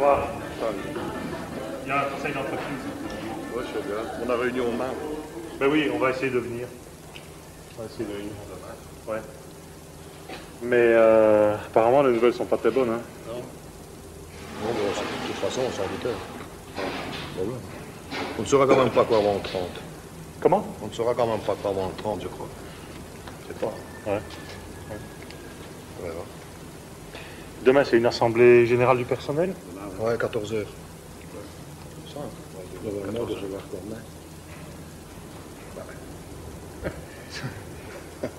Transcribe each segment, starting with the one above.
Ça va Il y a un conseil d'entreprise. Oui, c'est bien. On a réunion demain. Ben oui, on va essayer de venir. On va essayer de venir demain. Ouais. Mais euh, apparemment, les nouvelles sont pas très bonnes. Hein. Non, mais de toute façon, on s'en doutait. On ne saura quand même pas quoi avant le 30. Comment? On ne saura quand même pas quoi avant le 30, je crois. Je sais pas. Ouais. On verra. Demain, c'est une assemblée générale du personnel Ouais, 14 heures.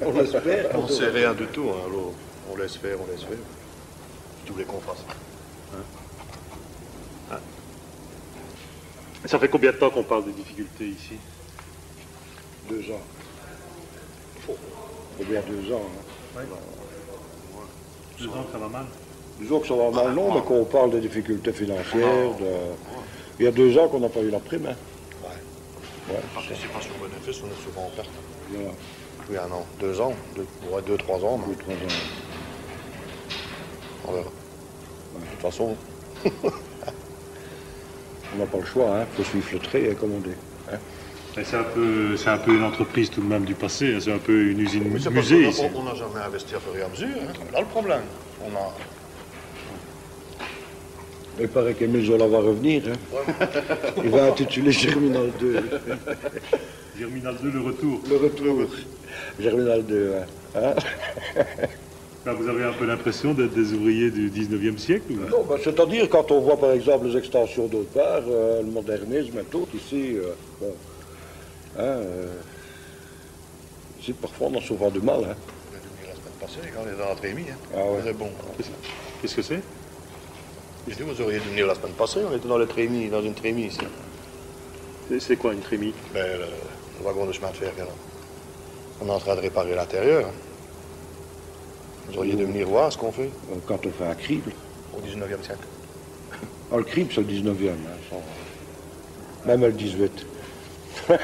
On l'espère. On ne sait rien du tout, hein, alors on laisse faire, on laisse faire. Je voulais qu'on fasse. Ça fait combien de temps qu'on parle des difficultés ici? Deux ans. Faut bien deux ans. Hein. Deux ans ça va mal Disons que ça va mal long, mais qu'on parle des difficultés financières. De... Il y a deux ans qu'on n'a pas eu la prime. Hein. Ouais. Ouais, Participation au bénéfice, on est souvent en perte. voilà. Oui, un an. Deux ans. Deux, ouais, deux, trois ans. Deux, trois ans. On verra. De toute façon, On n'a pas le choix, il faut suivre le trait, hein, comme on dit. hein. Mais C'est un, peu, c'est un peu une entreprise tout de même du passé, hein. c'est un peu une usine mais c'est parce musée on n'a jamais investi à fur et à mesure. Hein. Là, le problème. On a. Il paraît qu'Émile Zola va revenir. hein. Il va intituler Germinal 2. Germinal 2, le retour. Le retour. Germinal 2, hein? Là, vous avez un peu l'impression d'être des ouvriers du 19e siècle ou... Non, bah, C'est-à-dire, quand on voit par exemple les extensions d'autre part, euh, le modernisme et tout, ici, euh, bon, hein, euh, ici, parfois, on a souvent du mal. Hein. La semaine passée, quand on est dans la trémie. Hein. Ah ouais. Bon. Qu'est-ce que c'est? Je dis, vous auriez dû venir la semaine passée, on était dans le trémie, dans une trémie ici. C'est- quoi une trémie Ben, le, le wagon de chemin de fer, là. On est en train de réparer l'intérieur. Vous auriez dû venir voir ce qu'on fait Euh, Quand on fait un crible, au 19e siècle. ah, le crible, c'est le 19e, hein, sans- même le 18.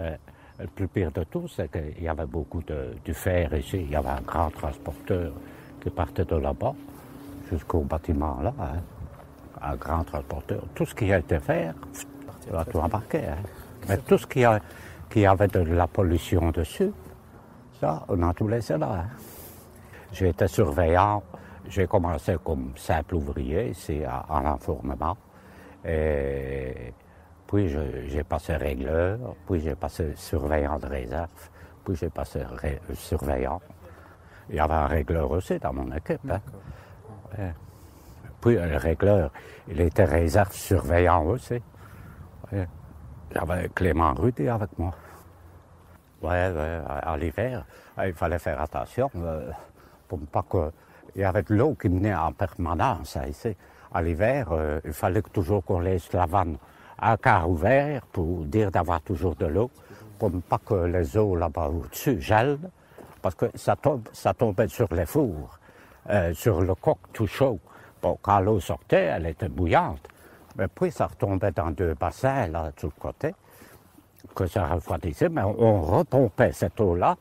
Euh, le plus c'est qu'il y avait beaucoup de, fer ici. Il y avait un grand transporteur qui partait de là-bas jusqu'au bâtiment là. hein. Un grand transporteur. Tout ce qui a été fer, tu vas tout embarquer. hein. Mais tout ce qui, a, qui avait de la pollution dessus, ça, on a tout laissé là. hein. J'ai été surveillant. J'ai commencé comme simple ouvrier ici à, à l'enfournement. Et puis j'ai passé régleur, puis j'ai passé surveillant de réserve, puis j'ai passé ré- surveillant. Il y avait un régleur aussi dans mon équipe. hein. Ouais. Puis le régleur, il était réserve surveillant aussi. Ouais. J'avais Clément Rudy avec moi. Ouais, ouais, à, l'hiver, euh, il fallait faire attention euh, pour ne pas que. Il y avait de l'eau qui venait en permanence hein, ici. À l'hiver, euh, il fallait toujours qu'on laisse la vanne à quart ouvert pour dire d'avoir toujours de l'eau, pour ne pas que les eaux là-bas au-dessus gèlent, parce que ça, tombe, tombait sur les fours, euh, sur le coq tout chaud. Bon, quand l'eau sortait, elle était bouillante, mais puis ça retombait dans deux bassins là, de tout côté que ça refroidissait, mais on, repompait cette eau-là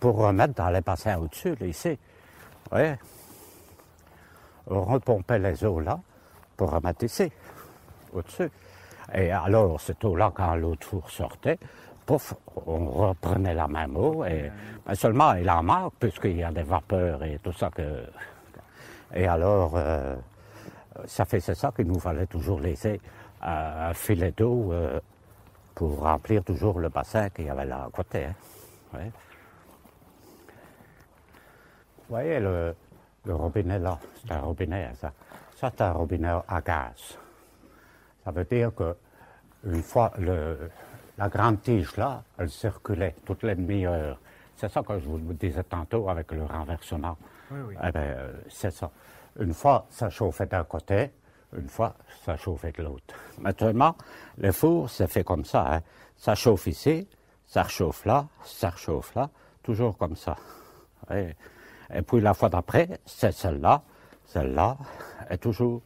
pour remettre dans les bassins au-dessus, ici. On repompait les eaux là pour remettre ici, au-dessus. Et alors, cette eau-là, quand l'eau de four sortait, pouf, on reprenait la même eau, et mais seulement il en manque, puisqu'il y a des vapeurs et tout ça que. Et alors, euh, ça fait c'est ça qu'il nous fallait toujours laisser un filet d'eau euh, pour remplir toujours le bassin qu'il y avait là à côté. Hein. Ouais. Vous voyez le, le robinet là, c'est un robinet hein, ça. Ça c'est un robinet à gaz. Ça veut dire que une fois le, la grande tige là, elle circulait toutes les demi-heures. C'est ça que je vous disais tantôt avec le renversement. Oui, oui. Eh euh, c'est ça. Une fois, ça chauffait d'un côté, une fois, ça chauffait de l'autre. Maintenant, le four, c'est fait comme ça. hein. Ça chauffe ici, ça rechauffe là, ça rechauffe là, toujours comme ça. Et, et puis la fois d'après, c'est celle-là, celle-là, et toujours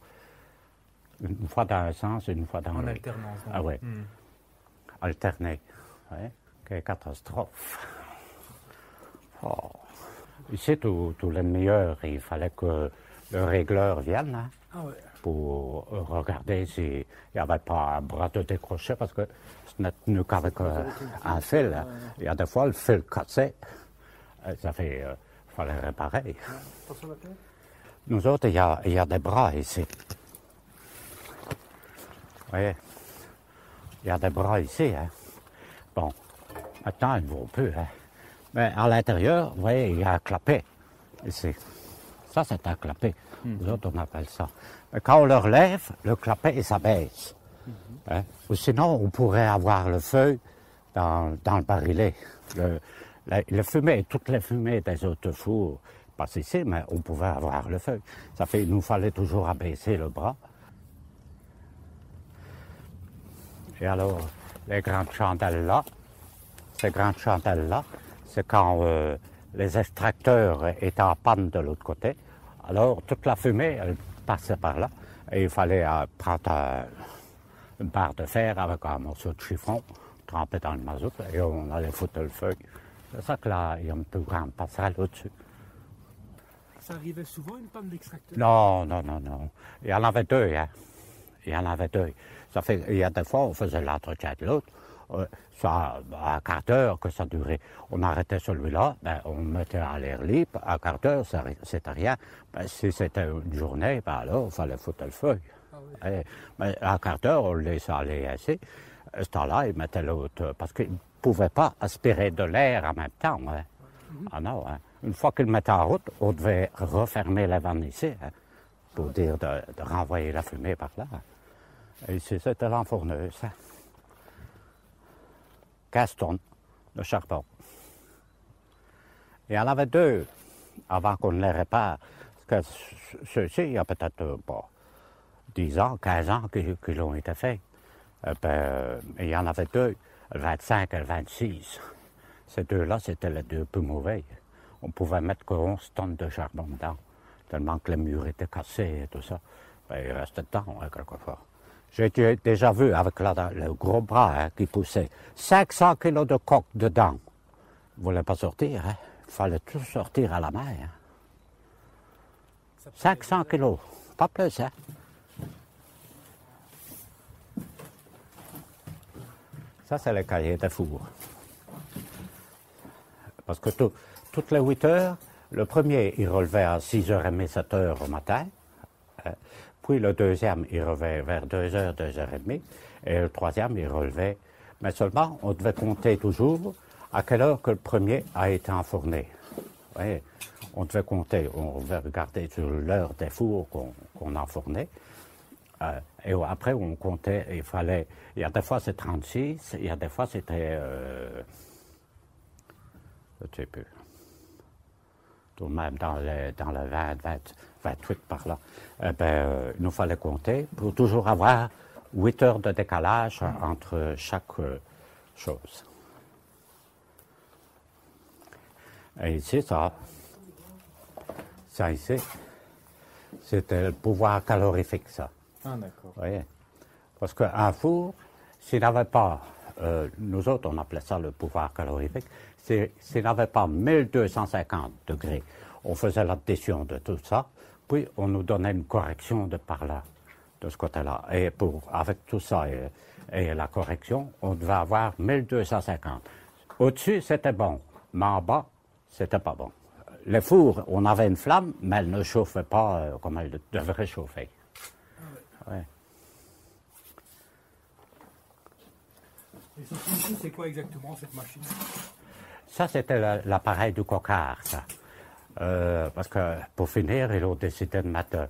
une fois dans un sens, une fois dans En l'autre. alternance. donc. Ah ouais, Hmm. alterné. Ouais. Quelle catastrophe. Oh. Ici, tous tous les meilleurs, il fallait que le régleur vienne hein, Ah ouais. pour regarder s'il n'y avait pas un bras de décroché, parce que ce n'est tenu qu'avec euh, un fil. hein. Il y a des fois, le fil cassait. Et Ça fait, euh, fallait réparer. Nous autres, il y a, il y a des bras ici. Vous voyez Il y a des bras ici. Hein. Bon, maintenant, ils ne vont plus. Hein. Mais à l'intérieur, vous voyez, il y a un clapet ici. Ça, c'est un clapet. Nous autres, on appelle ça. Mais quand on le relève, le clapet, il s'abaisse. Hein. Ou sinon, on pourrait avoir le feu dans, dans le barillet. Le, la- le fumée, toutes les fumées des autres fours passent ici, mais on pouvait avoir le feu. Ça fait, il nous fallait toujours abaisser le bras. Et alors, les grandes chandelles là, ces grandes chandelles là, c'est quand euh, les extracteurs étaient en panne de l'autre côté. Alors, toute la fumée, elle passait par là. Et il fallait euh, prendre un- une barre de fer avec un morceau de chiffon, tremper dans le mazout, et on allait foutre le feu. C'est ça que là, il y a une plus grande passerelle au-dessus. Ça arrivait souvent une panne d'extracteur? Non, non, non, non. Il y en avait deux, hein. Il y en avait deux. Ça fait, il y a des fois, on faisait l'entretien de l'autre. Euh, ça, à un quart d'heure que ça durait. On arrêtait celui-là, ben, on mettait à l'air libre. À un quart d'heure, c'était rien. Ben, si c'était une journée, ben alors, il fallait foutre le feu. Eh, mais à un quart d'heure, on le laissait aller ainsi. À ce temps-là, il mettait l'autre, parce qu'il ne pouvait pas aspirer de l'air en même temps. hein. Ah non, hein. Une fois qu'il mettait en route, on devait refermer la vanne ici, hein, pour dire de, de renvoyer la fumée par là. Et ici, c'était l'enfourneuse. hein. 15 tonnes de charbon. Il y en avait deux avant qu'on ne les répare. Parce que ce- ceux-ci, il y a peut-être euh, pas 10 ans, 15 ans qu'ils ont été faits. Euh, ben, euh, il y en avait deux, le 25 et le 26. Ces deux-là, c'était les deux plus mauvais. On pouvait mettre que 11 tonnes de charbon dedans, tellement que les murs étaient cassés et tout ça. Ben, il restait dedans, hein, quelquefois. J'ai dé- déjà vu avec le gros bras hein, qui poussait 500 kilos de coque dedans. Il ne voulait pas sortir, hein? il fallait tout sortir à la main. hein. 500 kilos, pas plus. Hein. Ça, c'est le cahier des fours. Parce que tout- toutes les 8 heures, le premier, il relevait à 6h30, 7h au matin. Puis le deuxième, il relevait vers 2h, 2h30. Et le troisième, il relevait. Mais seulement, on devait compter toujours à quelle heure que le premier a été enfourné. Voyez, on devait compter, on devait regarder l'heure des fours qu'on qu'on enfournait. Euh, et après, on comptait, il fallait. Il y a des fois c'est 36, il y a des fois c'était. euh, je ne sais plus. Tout de même dans le, dans le 20, 20, 28 par là. Eh ben, euh, il nous fallait compter pour toujours avoir 8 heures de décalage entre chaque euh, chose. Et ici, ça. Ça ici, c'était le pouvoir calorifique, ça. Ah, d'accord. Voyez? Parce qu'un four, s'il n'avait pas, euh, nous autres on appelait ça le pouvoir calorifique, s'il n'avait pas 1250 degrés, on faisait l'addition de tout ça, puis on nous donnait une correction de par là, de ce côté-là. Et pour, avec tout ça et, et la correction, on devait avoir 1250. Au-dessus, c'était bon, mais en bas, c'était pas bon. Les fours, on avait une flamme, mais elle ne chauffait pas euh, comme elle devrait chauffer. Ouais. Et ceci ici, c'est quoi exactement cette machine? Ça, c'était la- l'appareil du cocard, ça. Euh, parce que pour finir, ils ont décidé de mettre.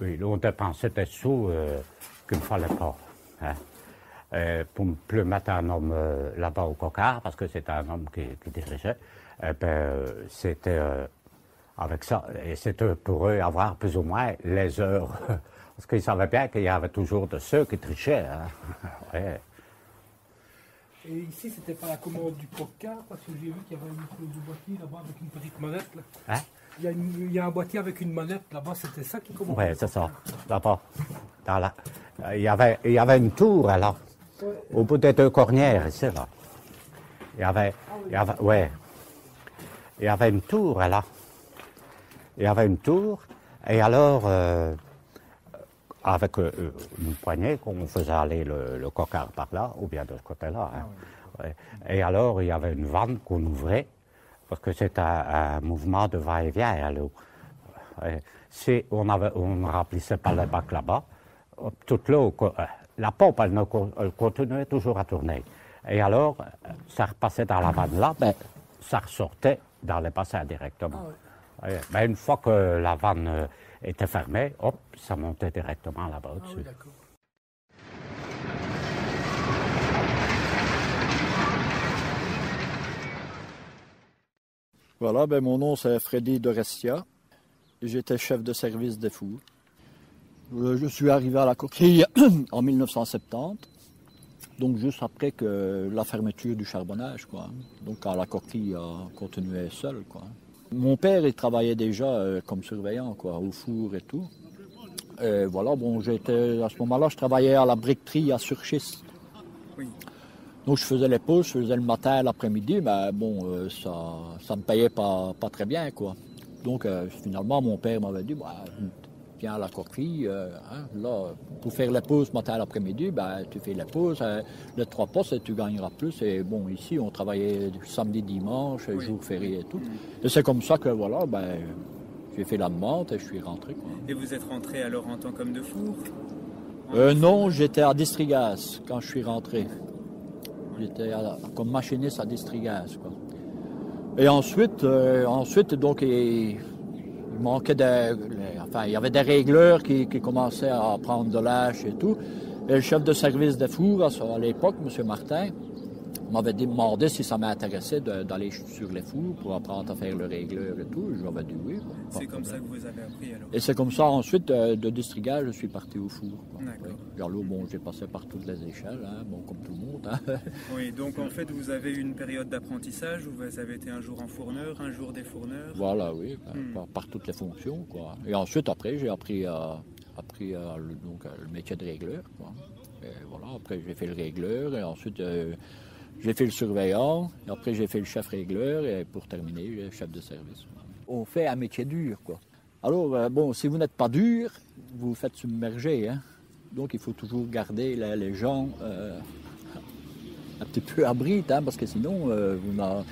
Ils ont dépensé des sous euh, qu'il ne fallait pas. hein. Euh, pour ne plus mettre un homme là-bas au cocard, parce que c'était un homme qui, qui dirigeait, eh ben, c'était avec ça. Et c'était pour eux avoir plus ou moins les heures. Parce qu'ils savaient bien qu'il y avait toujours de ceux qui trichaient. hein. Et ici, c'était pas la commande du cocard, parce que j'ai vu qu'il y avait une de boîtier là-bas avec une petite manette. Là. Hein? Il, y a une- il y a un boîtier avec une manette là-bas, c'était ça qui commandait. Oui, c'est ça. Là-bas. Dans la- Il, y avait, il y avait une tour, alors, au bout des deux cornières, ici, là. Il y avait, il y avait, ouais. Il y avait une tour, là. Il y avait une tour, et alors, euh, avec euh, une poignée qu'on faisait aller le, le cocard par là, ou bien de ce côté-là. hein. Ouais. Et alors, il y avait une vanne qu'on ouvrait, parce que c'est un, un mouvement de va-et-vient à l'eau. Ouais. Si on, ne remplissait pas le bac là-bas, toute l'eau, euh, la pompe, elle, continuait toujours à tourner. Et alors, euh, ça repassait dans la vanne là, ben, ça ressortait dans les bassins directement. Ouais. Ben, une fois que la vanne euh, était fermée, hop, ça montait directement là-bas Ah oui, au-dessus. d'accord. Voilà, ben mon nom c'est Freddy Dorestia. J'étais chef de service des fours. Euh, Je suis arrivé à la coquille en 1970, donc juste après que la fermeture du charbonnage, quoi. Donc quand la coquille a continué seule, quoi. Mon père, il travaillait déjà euh, comme surveillant, quoi, au four et tout. Et voilà, bon, j'étais à ce moment-là, je travaillais à la briqueterie à Surchiste. Donc je faisais les pauses, je faisais le matin, l'après-midi, mais bon, euh, ça ça me payait pas, pas très bien, quoi. Donc euh, finalement, mon père m'avait dit, bah, viens à la coquille, euh, hein, là, pour faire les pauses matin, l'après-midi, ben, tu fais les pauses, euh, les trois postes, et tu gagneras plus. Et bon, ici, on travaillait samedi, dimanche, jour férié et tout. Et c'est comme ça que, voilà, ben, j'ai fait la demande et je suis rentré, quoi. Et vous êtes rentré alors en tant qu'homme de four? Euh, non, j'étais à Distrigas quand je suis rentré. J'étais comme machiniste à Distrigas. Quoi. Et ensuite, euh, ensuite donc, il, il manquait de. Enfin, il y avait des régleurs qui, commençaient à prendre de l'âge et tout. Le chef de service à, ce- à l'époque, M. Martin, m'avait demandé si ça m'intéressait d'aller sur les fours pour apprendre à faire le régleur et tout. J'avais dit oui. C'est comme ça que vous avez appris alors Et c'est comme ça, ensuite, de, de Distrigage, je suis parti au four. D'accord. Bon, j'ai passé par toutes les échelles, hein, bon, comme tout le monde. hein. Oui, donc en fait vous avez eu une période d'apprentissage où vous avez été un jour en fourneur, un jour des fourneurs. voilà, oui, Hmm. par, par toutes les fonctions, quoi. Et ensuite, après, j'ai appris, à, appris à donc, le métier de régleur, quoi. Et voilà, après, j'ai fait le régleur, et ensuite, euh, j'ai fait le surveillant, et après, j'ai fait le chef régleur, et pour terminer, le chef de service. On fait un métier dur, quoi. Alors, euh, bon, si vous n'êtes pas dur, vous vous faites submerger, hein. Donc, il faut toujours garder les gens euh, un petit peu abrite, hein, parce que sinon, euh, vous n'en-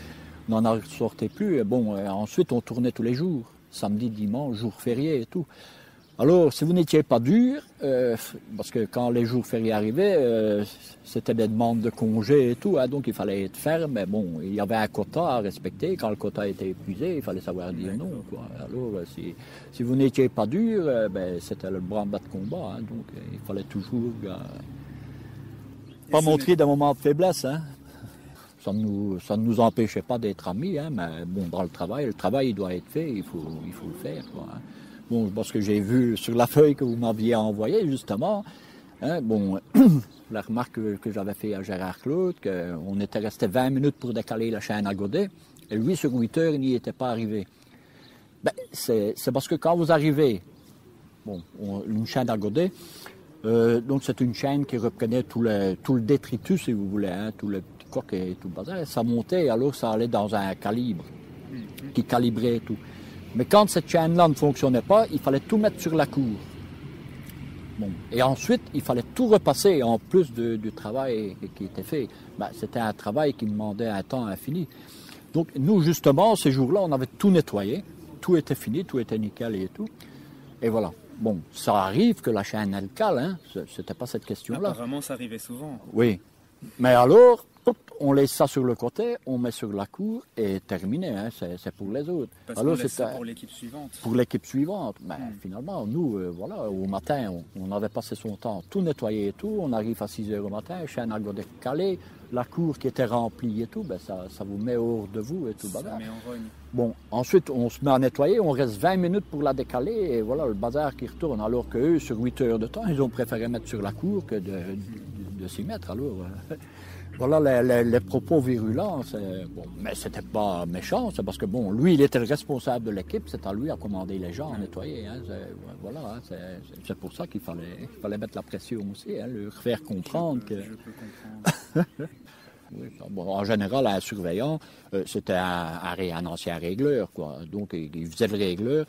n'en en sortez plus. Et bon, euh, ensuite, on tournait tous les jours, samedi, dimanche, jour férié et tout. Alors, si vous n'étiez pas dur, euh, parce que quand les jours fériés arrivaient, euh, c'était des demandes de congés et tout, hein, donc il fallait être ferme, mais bon, il y avait un quota à respecter. Quand le quota était épuisé, il fallait savoir dire non. Quoi. Alors, euh, si, si vous n'étiez pas dur, euh, ben, c'était le branle-bas de combat, hein, donc il fallait toujours pas montrer des moments de faiblesse. Hein. Ça ne nous, ça ne nous empêchait pas d'être amis, mais bon, dans le travail, le travail il doit être fait, il faut, il faut le faire. Quoi. Bon, parce que j'ai vu sur la feuille que vous m'aviez envoyée, justement, hein, bon, la remarque que, j'avais fait à Gérard Claude, qu'on était resté 20 minutes pour décaler la chaîne à godet, et lui, sur 8 heures, il n'y était pas arrivé. Ben, c'est parce que quand vous arrivez, bon, on- une chaîne à godet, euh, donc c'est une chaîne qui reprenait tout le, tout le détritus, si vous voulez, hein, tout le coq et tout le bazar. Ça montait, alors ça allait dans un calibre qui calibrait tout. Mais quand cette chaîne-là ne fonctionnait pas, il fallait tout mettre sur la cour. Bon. Et ensuite, il fallait tout repasser en plus de- du travail qui était fait. Ben, C'était un travail qui demandait un temps infini. Donc nous, justement, ces jours-là, on avait tout nettoyé. Tout était fini, tout était nickel et tout. Et voilà. bon, ça arrive que la chaîne elle cale, hein. Ce- C'était pas cette question-là. Apparemment, ça arrivait souvent. Oui. Mais alors, hop, on laisse ça sur le côté, on met sur la cour et terminé, hein, c'est c'est pour les autres. Parce alors c'était pour l'équipe suivante. pour l'équipe suivante. Mais finalement, nous, euh, voilà, au matin, on, on avait passé son temps tout nettoyer et tout. On arrive à 6 heures au matin, chaîne à calé, la cour qui était remplie et tout, ben ça, ça vous met hors de vous et tout. Ça bazar. met en rogne. Bon, ensuite, on se met à nettoyer, on reste 20 minutes pour la décaler, et voilà, le bazar qui retourne. Alors qu'eux, sur 8 heures de temps, ils ont préféré mettre sur la cour que de, de, de s'y mettre. Alors, euh, voilà les, les- les propos virulents. Bon, mais c'était pas méchant, c'est parce que, bon, lui, il était le responsable de l'équipe, c'est à lui à commander les gens à nettoyer. hein, voilà, hein, c'est pour ça qu'il fallait, il fallait mettre la pression aussi, hein, leur faire comprendre que. Je peux comprendre. Oui, bon, en général, un surveillant, euh, c'était un, un ré- un ancien régleur. Quoi. Donc, il, il faisait le régleur.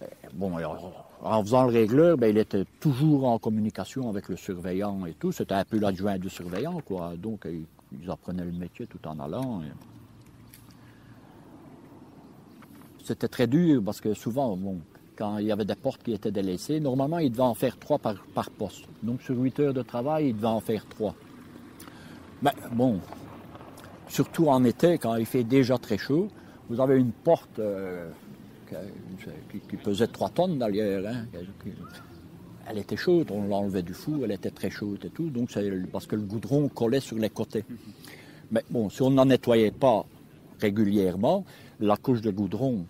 Euh, Bon, alors, en faisant le régleur, ben, il était toujours en communication avec le surveillant et tout. C'était un peu l'adjoint du surveillant. Quoi. Donc, ils, apprenaient le métier tout en allant. C'était très dur parce que souvent, bon, quand il y avait des portes qui étaient délaissées, normalement, il devait en faire trois par, poste. Donc, sur huit heures de travail, il devait en faire trois. Ben, bon, surtout en été, quand il fait déjà très chaud, vous avez une porte euh, qui, qui pesait 3 tonnes d'ailleurs. hein, elle était chaude, on l'enlevait du four, elle était très chaude et tout, donc parce que le goudron collait sur les côtés. Mais bon, si on n'en nettoyait pas régulièrement, la couche de goudron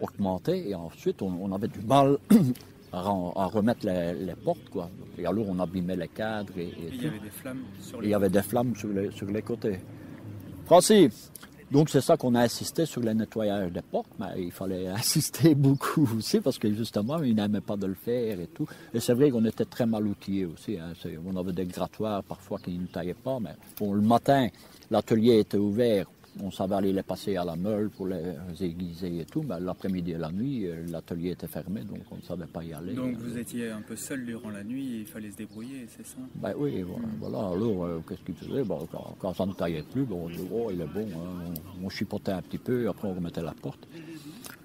augmentait et ensuite on, on avait du mal à, remettre les, les portes. Quoi. Et alors on abîmait les cadres et, et Il y tout. avait des flammes sur Et les il y avait des flammes sur les, sur les côtés. Francis, donc c'est ça qu'on a insisté sur le nettoyage des portes, mais il fallait insister beaucoup aussi parce que justement, ils n'aimaient pas de le faire et tout. Et c'est vrai qu'on était très mal outillés aussi. hein. On avait des grattoirs parfois qui ne taillaient pas, mais bon, le matin, l'atelier était ouvert. On savait aller les passer à la meule pour les aiguiser et tout. Mais l'après-midi et la nuit, euh, l'atelier était fermé, donc on ne savait pas y aller. Donc vous étiez un peu seul durant la nuit et il fallait se débrouiller, c'est ça? Ben oui, voilà. voilà. Alors, euh, qu'est-ce qu'il faisait? Bon, quand, quand ça ne taillait plus, on disait, oh, il est bon. hein. On, on chipotait un petit peu, après on remettait la porte.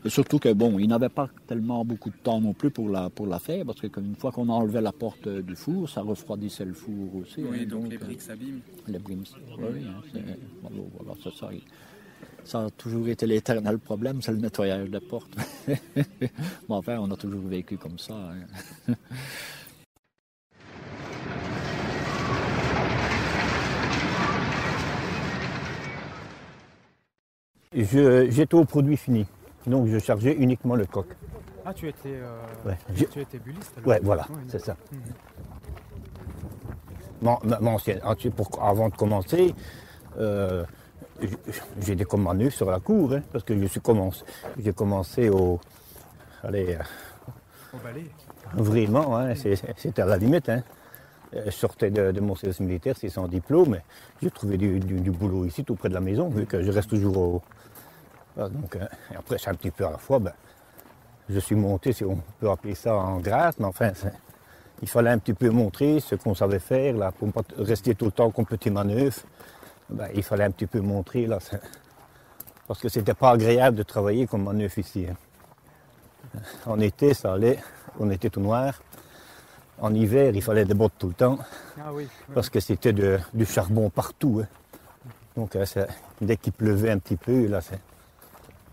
Surtout que, bon, il n'avait pas tellement beaucoup de temps non plus pour la, pour la faire, parce que comme une fois qu'on enlevait la porte du four, ça refroidissait le four aussi. Oui, hein, donc les euh, briques s'abîment. les brimes, oui, oui, hein, voilà, c'est ça. Ça a toujours été l'éternel problème, c'est le nettoyage des portes. Mais enfin, on a toujours vécu comme ça. hein. Je- J'étais au produit fini, donc je chargeais uniquement le coq. Ah, tu étais, euh, Ouais, tu étais bulliste alors ouais voilà, c'est ça. Ensuite, pour- avant de commencer, euh, j'ai des commandes sur la cour, hein, parce que je suis commencé, j'ai commencé au, allez, Au balai. vraiment, hein, c'était à la limite. Hein. Euh, Je sortais de, de mon service militaire, c'est sans diplôme, mais j'ai trouvé du, du- du boulot ici, tout près de la maison, vu que je reste toujours au. Voilà, donc, euh, et après, c'est un petit peu à la fois, ben, je suis monté, si on peut appeler ça en grâce, mais enfin, il fallait un petit peu montrer ce qu'on savait faire, là, pour ne pas rester tout le temps comme petit manœuvre. Ben, il fallait un petit peu montrer, là, parce que c'était pas agréable de travailler comme manœuvre ici. hein. En été, ça allait, on était tout noir. En hiver, il fallait des bottes tout le temps, Ah oui. parce que c'était du charbon partout. hein. Donc, dès qu'il pleuvait un petit peu, là, c'est-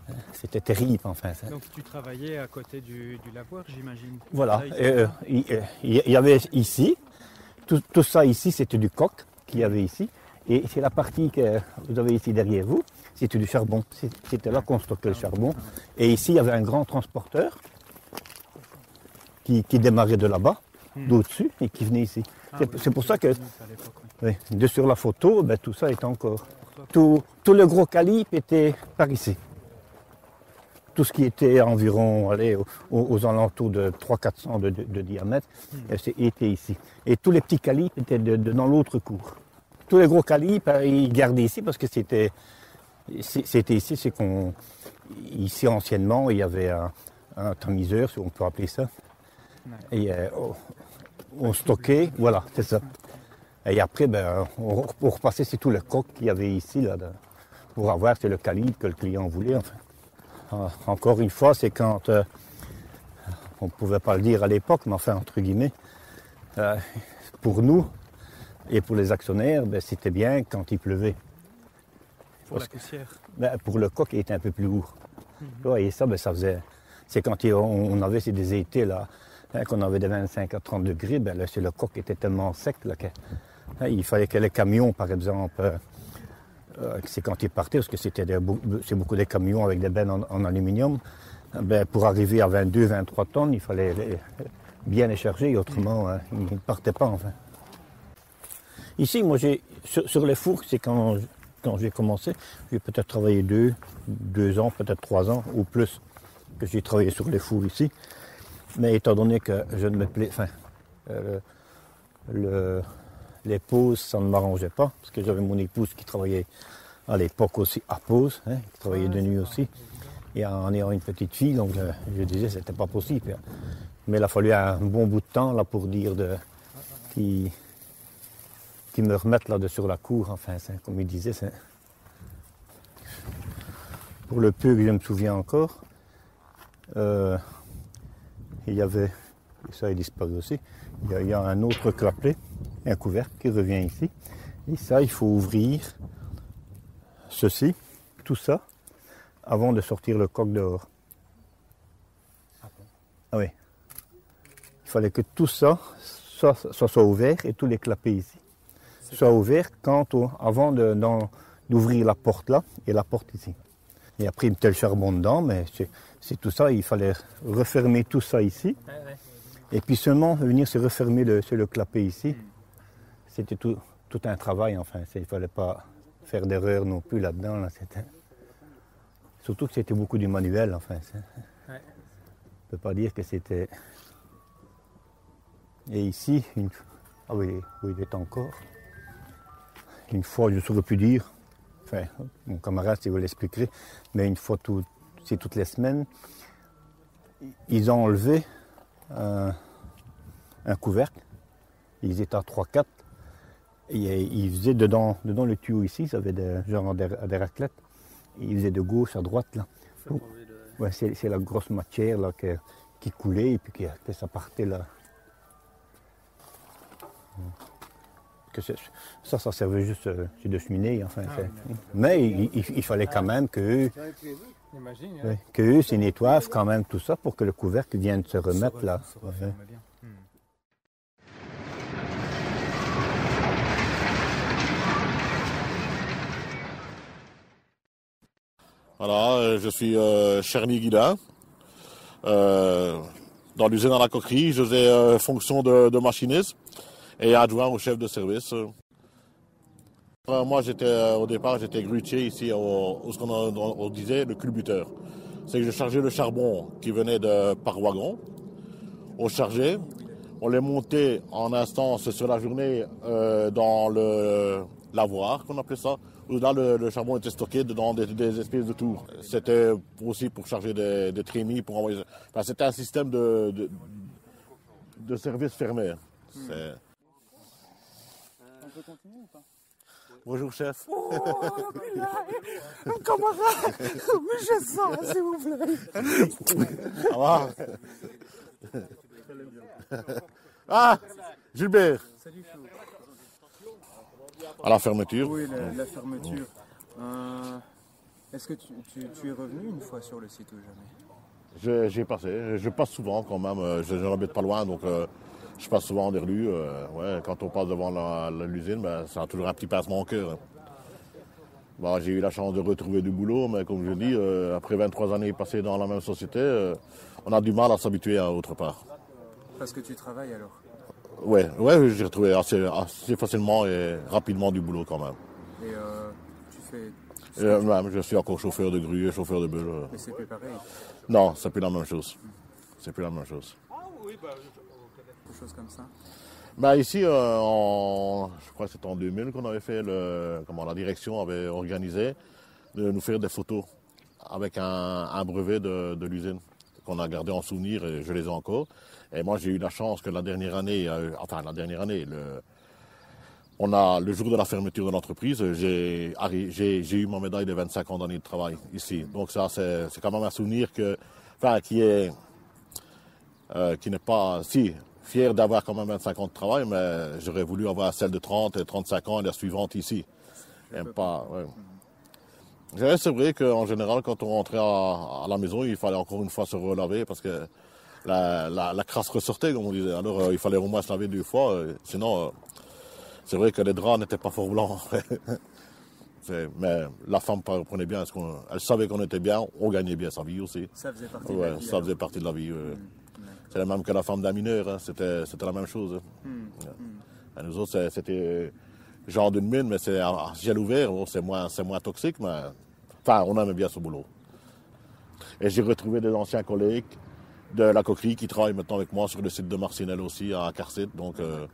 c'était terrible, enfin. c'est- Donc tu travaillais à côté du, du lavoir, j'imagine. Voilà. Euh, ça. il euh, il y avait ici, tout, tout ça ici, c'était du coq qu'il y avait ici. Et c'est la partie que vous avez ici derrière vous, c'était du charbon. C'était là qu'on stockait le charbon. Et ici, il y avait un grand transporteur qui, qui démarrait de là-bas, d'au-dessus, et qui venait ici. Ah c'est oui, pour ça que, oui, de sur la photo, ben, tout ça est encore. Tout, tout le gros calibre était par ici. Tout ce qui était environ allez, aux, aux alentours de 300-400 de, de- de diamètre euh, c'est- était ici. Et tous les petits calibres étaient de- dans l'autre cour. Tous les gros calibres, euh, ils gardaient ici parce que c'était c'était ici, c'est qu'on ici anciennement il y avait un, un tamiseur, si on peut appeler ça. Et euh, on, stockait, voilà, c'est ça. Et après, ben, on, on repassait c'est tout le coq qu'il y avait ici là, pour avoir c'est le calibre que le client voulait. Enfin. Ah, Encore une fois, c'est quand euh, on ne pouvait pas le dire à l'époque, mais enfin, entre guillemets, euh, pour nous et pour les actionnaires, ben, c'était bien quand il pleuvait. Pour Parce la poussière. Ben, pour le coq, il était un peu plus lourd. Ouais, et ça, ben, ça faisait. C'est quand il- on, on avait ces des étés là, hein, qu'on avait des 25 à 30 degrés, ben, là, le coq était tellement sec là, que, hein, il fallait que les camions, par exemple, euh, euh, c'est quand ils partaient, parce que c'était c'est beaucoup des camions avec des bennes en, aluminium, ben, pour arriver à 22, 23 tonnes, il fallait bien les charger, autrement, hein, ils ne partaient pas enfin. Ici, moi, j'ai sur, les fours, c'est quand, quand j'ai commencé, j'ai peut-être travaillé deux, deux ans, peut-être trois ans ou plus que j'ai travaillé sur les fours ici. Mais étant donné que je ne me plais, euh, le- les pauses, ça ne m'arrangeait pas, parce que j'avais mon épouse qui travaillait à l'époque aussi à pause, hein, qui travaillait de nuit aussi. Et en ayant une petite fille, donc euh, je disais que c'était pas possible. Mais il a fallu un bon bout de temps là pour dire de, qui, qui me remettent là de sur la cour. Enfin, comme il disait, c'est pour le peu que je me souviens encore, euh, il y avait, et ça a disparu aussi, il y a, il un autre clapet, un couvercle qui revient ici. Et ça, il faut ouvrir ceci, tout ça, avant de sortir le coq dehors. Ah oui. Il fallait que tout ça soit, soit, ouvert et tous les clapets ici soient ouverts avant de- d'ouvrir la porte là et la porte ici. Il y a pris un tel charbon dedans, mais c'est tout ça, il fallait refermer tout ça ici. Et puis seulement venir se refermer le, sur le clapet ici. C'était tout, tout un travail, enfin. Il ne fallait pas faire d'erreur non plus là-dedans. Là, Surtout que c'était beaucoup du manuel, enfin. Ouais. On ne peut pas dire que c'était... Et ici, une... ah oui, oui, il est encore. Une fois, je ne saurais plus dire, enfin, mon camarade, si vous l'expliquerez, mais une fois, tout- c'est toutes les semaines, ils ont enlevé un, un couvercle. Ils étaient à 3-4. Et ils faisaient dedans, dedans le tuyau ici, ils avaient des, genre des, des raclettes. Et ils faisaient de gauche à droite là. Ouais, c'est, la grosse matière là, que- qui coulait et puis qui- que ça partait là. Que ça, ça servait juste euh, de cheminée. Enfin, c'est- mais il, il- il fallait quand même que J'imagine. oui, que eux, c'est nettoient quand même tout ça pour que le couvercle vienne se remettre là. Se euh, je suis euh, Cherny Guidin. Euh, dans l'usine à la coquerie, je faisais fonction de, machiniste et adjoint au chef de service. Moi, j'étais au départ, j'étais grutier ici au, ce qu'on disait le culbuteur. C'est que je chargeais le charbon qui venait de par wagon. On chargeait, on les montait en instance sur la journée dans le lavoir, qu'on appelait ça, où là le, le charbon était stocké dans des, des espèces de tours. C'était aussi pour charger des, des trémies, pour envoyer. Enfin, c'était un système de, de, de service fermé. C'est- On peut continuer ou pas Bonjour chef. Un camarade Mais je sens, s'il vous plaît Ça va Ah Gilbert Salut. À la fermeture. Oui, la, la fermeture. Euh, Est-ce que tu, tu- tu es revenu une fois sur le site ou jamais? J'ai passé, je passe souvent quand même, euh, je, je n'habite pas loin, donc euh, je passe souvent en Derlu. euh, ouais, quand on passe devant l'usine, ben, ça a toujours un petit pincement au cœur. hein. Bon, j'ai eu la chance de retrouver du boulot, mais comme je dis, après 23 années passées dans la même société, on a du mal à s'habituer à autre part. Parce que tu travailles alors? Ouais, ouais, j'ai retrouvé assez, assez facilement et rapidement du boulot quand même. Et euh, tu fais. Euh, même, je suis encore chauffeur de grue et chauffeur de bulle. euh. Mais c'est plus pareil. Non, c'est plus la même chose. C'est plus la même chose. Quelque chose comme ça. Bah ici, euh, en, je crois que c'était en 2000 qu'on avait fait le, comment la direction avait organisé de nous faire des photos avec un, un brevet de, de l'usine qu'on a gardé en souvenir et je les ai encore. Et moi j'ai eu la chance que la dernière année, euh, enfin la dernière année, le, on a le jour de la fermeture de l'entreprise, j'ai j'ai eu ma médaille de 25 ans d'année de travail ici. Donc ça c'est c'est quand même un souvenir que, enfin qui est euh, qui n'est pas si fier d'avoir quand même 25 ans de travail, mais j'aurais voulu avoir celle de 30 et 35 ans et la suivante ici. Et pas, ouais. C'est vrai qu'en général, quand on rentrait à, à la maison, il fallait encore une fois se relaver parce que la, la, la crasse ressortait, comme on disait. Alors, euh, il fallait au moins se laver deux fois. euh, sinon, euh, c'est vrai que les draps n'étaient pas fort blancs. Mais la femme prenait bien, parce elle savait qu'on était bien, on gagnait bien sa vie aussi. Ça faisait partie de la vie. ça faisait partie de la vie. ouais. C'est la même que la femme d'un mineur, hein, c'était, la même chose. Ouais. Et nous autres, c'était genre d'une mine, mais c'est à ciel ouvert, bon, c'est moins, c'est moins toxique, mais enfin, on aimait bien ce boulot. Et j'ai retrouvé des anciens collègues de la coquerie qui travaillent maintenant avec moi sur le site de Marcinelle aussi, à Carcet, donc euh,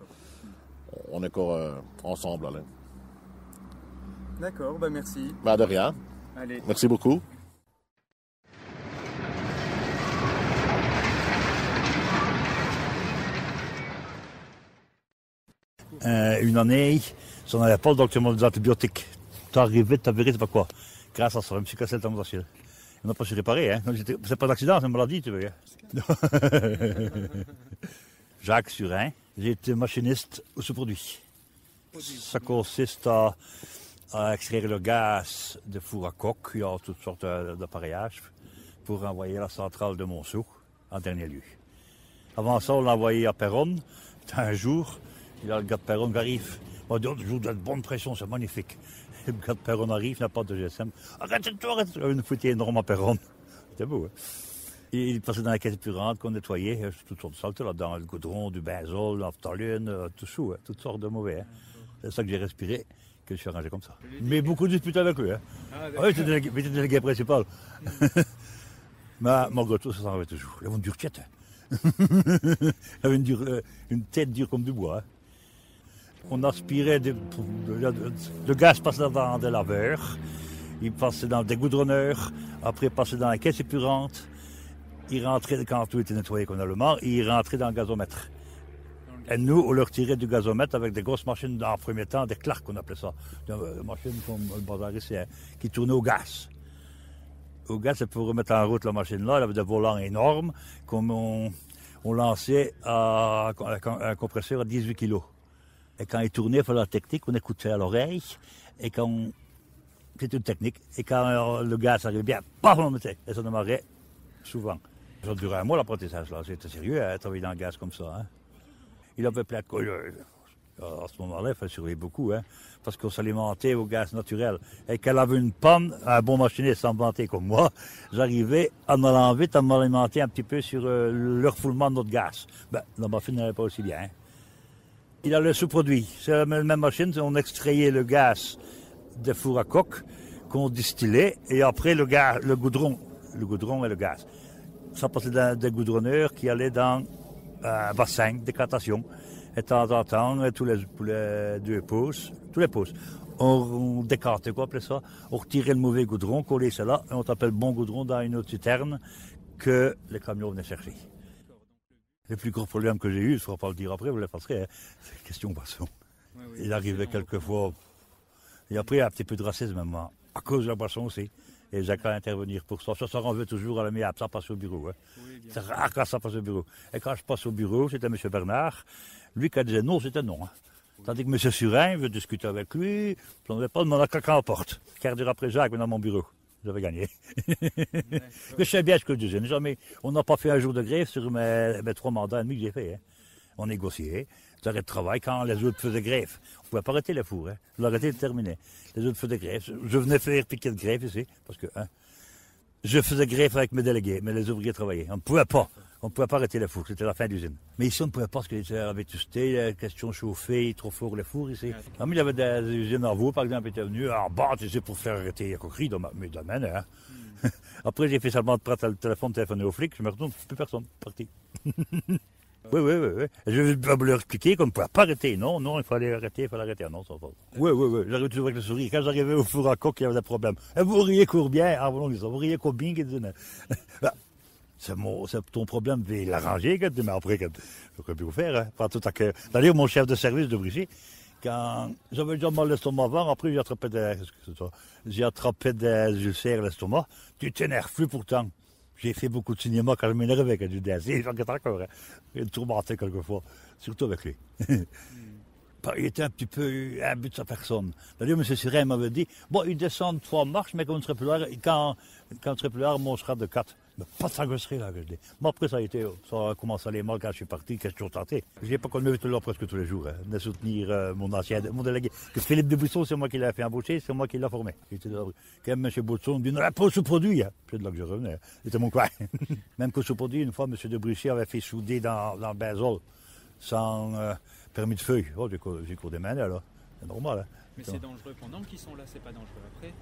on est encore euh, ensemble. D'accord, bah merci. Bah, de rien. Allez. Merci beaucoup. Euh, une année, si on n'avait pas le docteur des antibiotiques, t'es arrivé, t'as viré, c'est pas quoi. Grâce à ça, je me suis cassé le tendon d'Achille. On n'a pas su réparer, hein. Donc, C'est pas d'accident, c'est une maladie, tu veux. hein. Jacques Surin, j'ai été machiniste au sous-produit. Ça consiste à, extraire le gaz de four à coque, il y a toutes sortes d'appareillages pour envoyer la centrale de Monceau en dernier lieu. Avant ça, on l'a envoyé à Perron. Un jour, il y a le gars de Perron qui arrive. On oh, toujours de bonne pression, c'est magnifique. De Perron arrive, il n'a pas de GSM. Arrête-toi, arrête Une foutier énorme à Perron. C'était beau, hein. Et il passait dans la caisse épurante qu'on nettoyait, euh, toutes sortes de saletés là-dedans, le goudron, du benzol, l'aphthalune, euh, tout ça, hein, toutes sortes de mauvais. hein. C'est ça que j'ai respiré, que je suis arrangé comme ça. Mais beaucoup de disputes avec lui. Hein. Ah, oui, j'étais délégué, principal. Mais Margoto, ça s'en avait toujours. Il avait une dure tête. Il avait une, dure- euh, une tête dure comme du bois. hein. On aspirait, de, le, gaz passait dans des laveurs, il passait dans des goudronneurs, après il passait dans la caisse épurante, il rentrait, quand tout était nettoyé comme dans le mort, il rentrait dans le gazomètre. Et nous, on leur tirait du gazomètre avec des grosses machines, le premier temps, des Clark, on appelait ça. Des euh, machines comme le bazar hein, qui tournaient au gaz. Au gaz, c'est pour remettre en route la machine-là. Elle avait des volants énormes, comme on, lançait un, un compresseur à 18 kg. Et quand il tournait, il fallait la technique, on écoutait à l'oreille. Et quand C'était une technique. Et quand euh, le gaz arrivait bien, paf, on mettait. Et ça démarrait souvent. Ça durait un mois l'apprentissage, là. C'était sérieux, hein, travailler dans le gaz comme ça. hein. Il avait plein de couilles. À ce moment-là, il fallait surveiller beaucoup, hein, parce qu'on s'alimentait au gaz naturel. Et qu'elle avait une panne, un bon machiniste sans vanter comme moi, j'arrivais en allant vite à m'alimenter un petit peu sur euh, le refoulement de notre gaz. Ben, la machine n'allait pas aussi bien. hein. Il a le sous-produit. C'est la même machine, on extrayait le gaz des fours à coque qu'on distillait, et après le, goudron, le goudron et le gaz. Ça passait dans des goudronneurs qui allaient dans un bassin décantation. Et de temps en temps, tous les, les deux pouces, tous les pouces, on, on décantait, quoi, appelait ça. On retirait le mauvais goudron, collait cela, et on tapait le bon goudron dans une autre citerne que les camions venaient chercher. Le plus gros problème que j'ai eu, je ne pas le dire après, vous le passerez, hein, c'est la question boisson. Il arrivait quelquefois, et après un petit peu de racisme hein, à cause de la boisson aussi. Et Jacques a intervenir pour ça. Ça, ça renvoie toujours à la miable, ça passe au bureau. Hein. c'est rare quand ça passe au bureau. Et quand je passe au bureau, c'était M. Bernard. Lui, qui disait non, c'était non. hein. Tandis que M. Surin veut discuter avec lui, je n'avais pas demandé à quelqu'un en porte. Quart d'heure après Jacques, dans mon bureau. J'avais gagné. Mais je sais bien ce que je disais. Jamais, on n'a pas fait un jour de grève sur mes, mes trois mandats et demi que j'ai fait. hein. On négociait, arrêts de travail quand les autres faisaient grève. On ne pouvait pas arrêter les fours. Hein. L'arrêter, terminé. Les autres faisaient grève. Je venais faire piquet de grève ici, parce que hein, je faisais grève avec mes délégués, mais les ouvriers travaillaient. On ne pouvait pas. On ne pouvait pas arrêter les fours, c'était la fin d'usine. Mais ici, on ne pouvait pas, parce que c'était la vétusté, la question chauffée, trop fort les fours ici. Ah, mais il y avait des usines en Vaud, par exemple, qui étaient venues en bas, tu sais, pour faire arrêter les coqueries dans ma- mes domaines. Hein. Après, j'ai fait seulement prendre le téléphone, téléphoner aux flics, je me retourne, plus personne, parti. Oui, oui, oui, oui. Je vais pas leur expliquer qu'on ne pouvait pas arrêter. Non, non, il fallait arrêter, il fallait arrêter. Non, ça va. Oui, oui, oui. J'arrive toujours avec le sourire. Quand j'arrivais au four à coque, il y avait des problèmes. Vous riez court. Ah, bon, vous riez court bien. C'est ton problème, je vais l'arranger, mais après, je peux plus vous faire, hein. Pas tout à. D'ailleurs, mon chef de service de Brigitte, quand j'avais déjà mal l'estomac avant, après, j'ai attrapé des? J'ai attrapé des ulcères à l'estomac. Tu t'énerves plus pourtant. J'ai fait beaucoup de cinéma quand je m'énervais avec du. Et j'en garde encore. Hein. Il tourmentait quelquefois, surtout avec lui. Bah, il était un petit peu un but de sa personne. D'ailleurs, M. Sirène m'avait dit Bon, il descend trois marches, mais quand on serait plus là, quand, quand on serait plus là, on sera de quatre. Pas de s'agresser là, je dis. Mais après, ça a été, ça a commencé à aller mal quand je suis parti, qu'est-ce que je tenté. Je n'ai pas connu là presque tous les jours, hein, de soutenir euh, mon ancien, mon délégué. Que Philippe de Buisson, c'est moi qui l'ai fait embaucher, c'est moi qui l'ai formé. Il était là, quand même, M. Boutson dit Non, pas ce produit. Hein. C'est de là que je revenais. C'était mon coin. même que ce produit, une fois, M. de Brussier avait fait souder dans, dans le benzol, sans. Euh, permis de feuille. Oh, j'ai cours des mains là. C'est normal. Hein. Mais c'est dangereux pendant qu'ils sont là, c'est pas dangereux après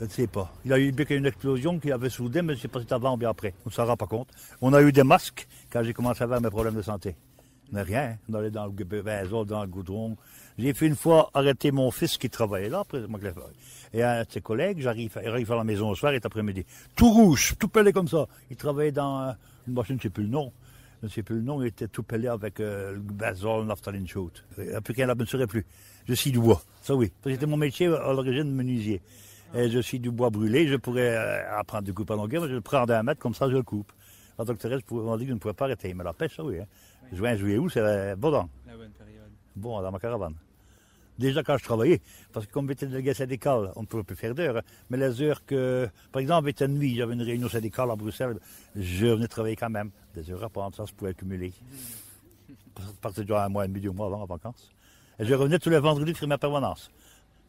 Je ne sais pas. Il y a eu une explosion qui avait soudé, mais je ne sais pas si c'était avant ou bien après. On ne s'en rend pas compte. On a eu des masques quand j'ai commencé à avoir mes problèmes de santé. Mais rien. On allait dans le dans le goudron. J'ai fait une fois arrêter mon fils qui travaillait là, après moi Et un de ses collègues, j'arrive arrive à la maison au soir et après-midi. Tout rouge, tout pelé comme ça. Il travaillait dans une machine, je ne sais plus le nom je ne sais plus le nom, il était tout pelé avec euh, le bazol, naphtaline chaude. Plus qu'elle ne serait plus. Je suis du bois, ça oui. C'était mon métier à l'origine de menuisier. Et je suis du bois brûlé, je pourrais euh, apprendre de couper en longueur, je le prends d'un mètre, comme ça je le coupe. La doctoresse m'a dit que je ne pouvais pas arrêter, mais la pêche, ça oui. Hein. Juin, juillet, août, c'est bon La bonne période. Bon, dans ma caravane. Déjà quand je travaillais, parce que comme j'étais délégué syndical, on ne pouvait plus faire d'heures. Hein. Mais les heures que, par exemple, était nuit, j'avais une réunion syndicale à Bruxelles, je venais travailler quand même. Des heures à prendre, ça se pouvait accumuler. Parce que un mois et demi, deux mois avant, en vacances. Et je revenais tous les vendredis faire ma permanence.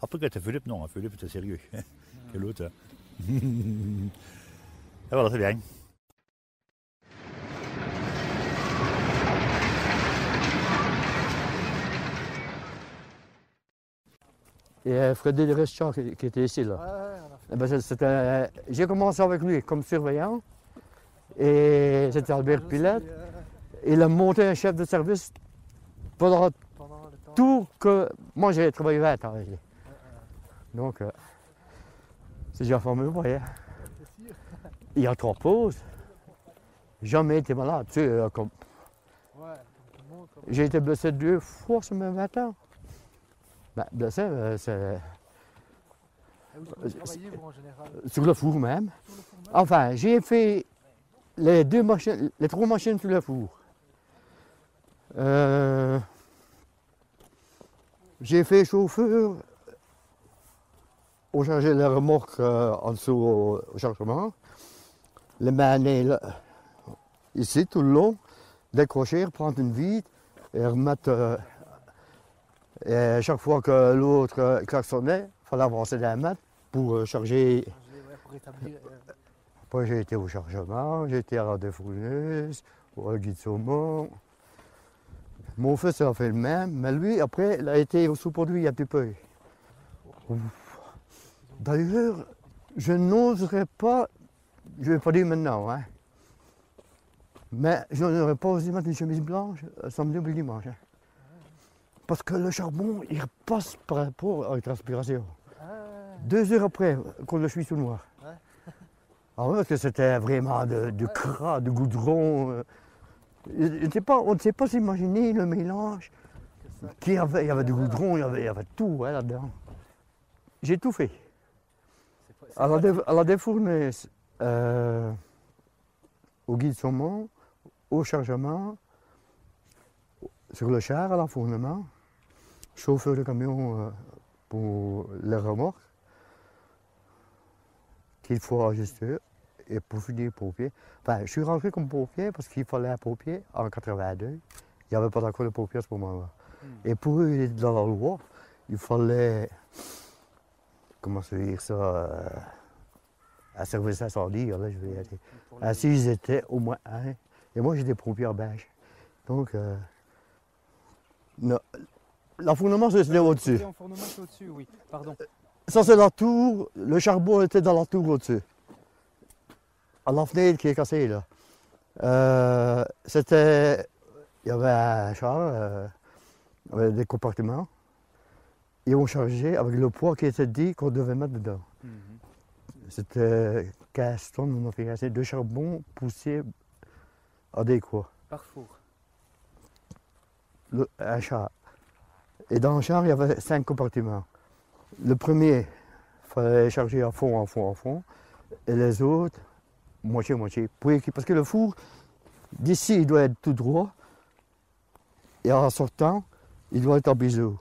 Après, quand était Philippe, non, Philippe était sérieux. Quel autre. Hein. et voilà, c'est bien. et euh, Frédéric Reschan qui, qui, était ici. Là. Eh ben, J'ai commencé avec lui comme surveillant et c'était Albert Pilette. Il a monté un chef de service pendant, tout que. Moi j'ai travaillé 20 ans avec lui. Donc, euh, c'est déjà formé, vous voyez. Il y a trois pauses. Jamais été malade. Tu sais, euh, comme... J'ai été blessé deux fois sur mes 20 ans. Ben, ça, euh, c'est. Vous travaillez, vous, en général Sur le four même. Enfin, j'ai fait les deux machines, les trois machines sur le four. Euh, j'ai fait chauffeur au charger les remorques euh, en dessous au, chargement. Les mains ici tout le long, décrocher, prendre une vitre et remettre et chaque fois que l'autre klaxonnait, il fallait avancer d'un mètre pour euh, charger. Euh, Après, j'ai été au chargement, j'ai été à la défourneuse, au guide saumon. Mon fils a fait le même, mais lui, après, il a été au sous-produit un petit peu. D'ailleurs, je n'oserais pas, je ne vais pas dire maintenant, hein, mais je n'aurais pas osé mettre une chemise blanche samedi ou dimanche. Hein. Parce que le charbon, il repasse par rapport à la transpiration. Ah. Deux heures après, quand je suis sous noir. Ah parce que c'était vraiment de, de cras, de goudron. Euh. Pas, on ne sait pas s'imaginer le mélange. Qu'il y, avait, il y avait du goudron, il y avait, il y avait tout hein, là-dedans. J'ai tout fait. À la, à la défournaise, euh, au guide saumon, au chargement, sur le char à l'enfournement chauffeur de camion euh, pour les remorques qu'il faut ajuster et pour finir pompier. Enfin, je suis rentré comme pompier parce qu'il fallait un pompier en 82. Il n'y avait pas d'accord de pompier à ce moment-là. Hmm. Et pour eux, dans la loi, il fallait, comment se dire ça, euh, un service incendie, là, je vais y aller. Ainsi, ils étaient au moins un. Et moi, j'étais pompier en beige. Donc, euh, L'enfournement, c'est au-dessus. L'enfournement, c'est au-dessus, oui. Pardon. Ça, c'est la tour. Le charbon était dans la tour au-dessus. À la fenêtre qui est cassée, là. Euh, c'était. Il y avait un char, euh, avec des compartiments. Et on chargeait avec le poids qui était dit qu'on devait mettre dedans. Mhm. C'était 15 tonnes, on a fait assez de charbon poussé adéquat. Par four. Le, un char. Et dans le char, il y avait cinq compartiments. Le premier, il fallait charger à fond, à fond, à fond. Et les autres, moitié-moitié. Pour- Parce que le four, d'ici, il doit être tout droit. Et en sortant, il doit être en biseau.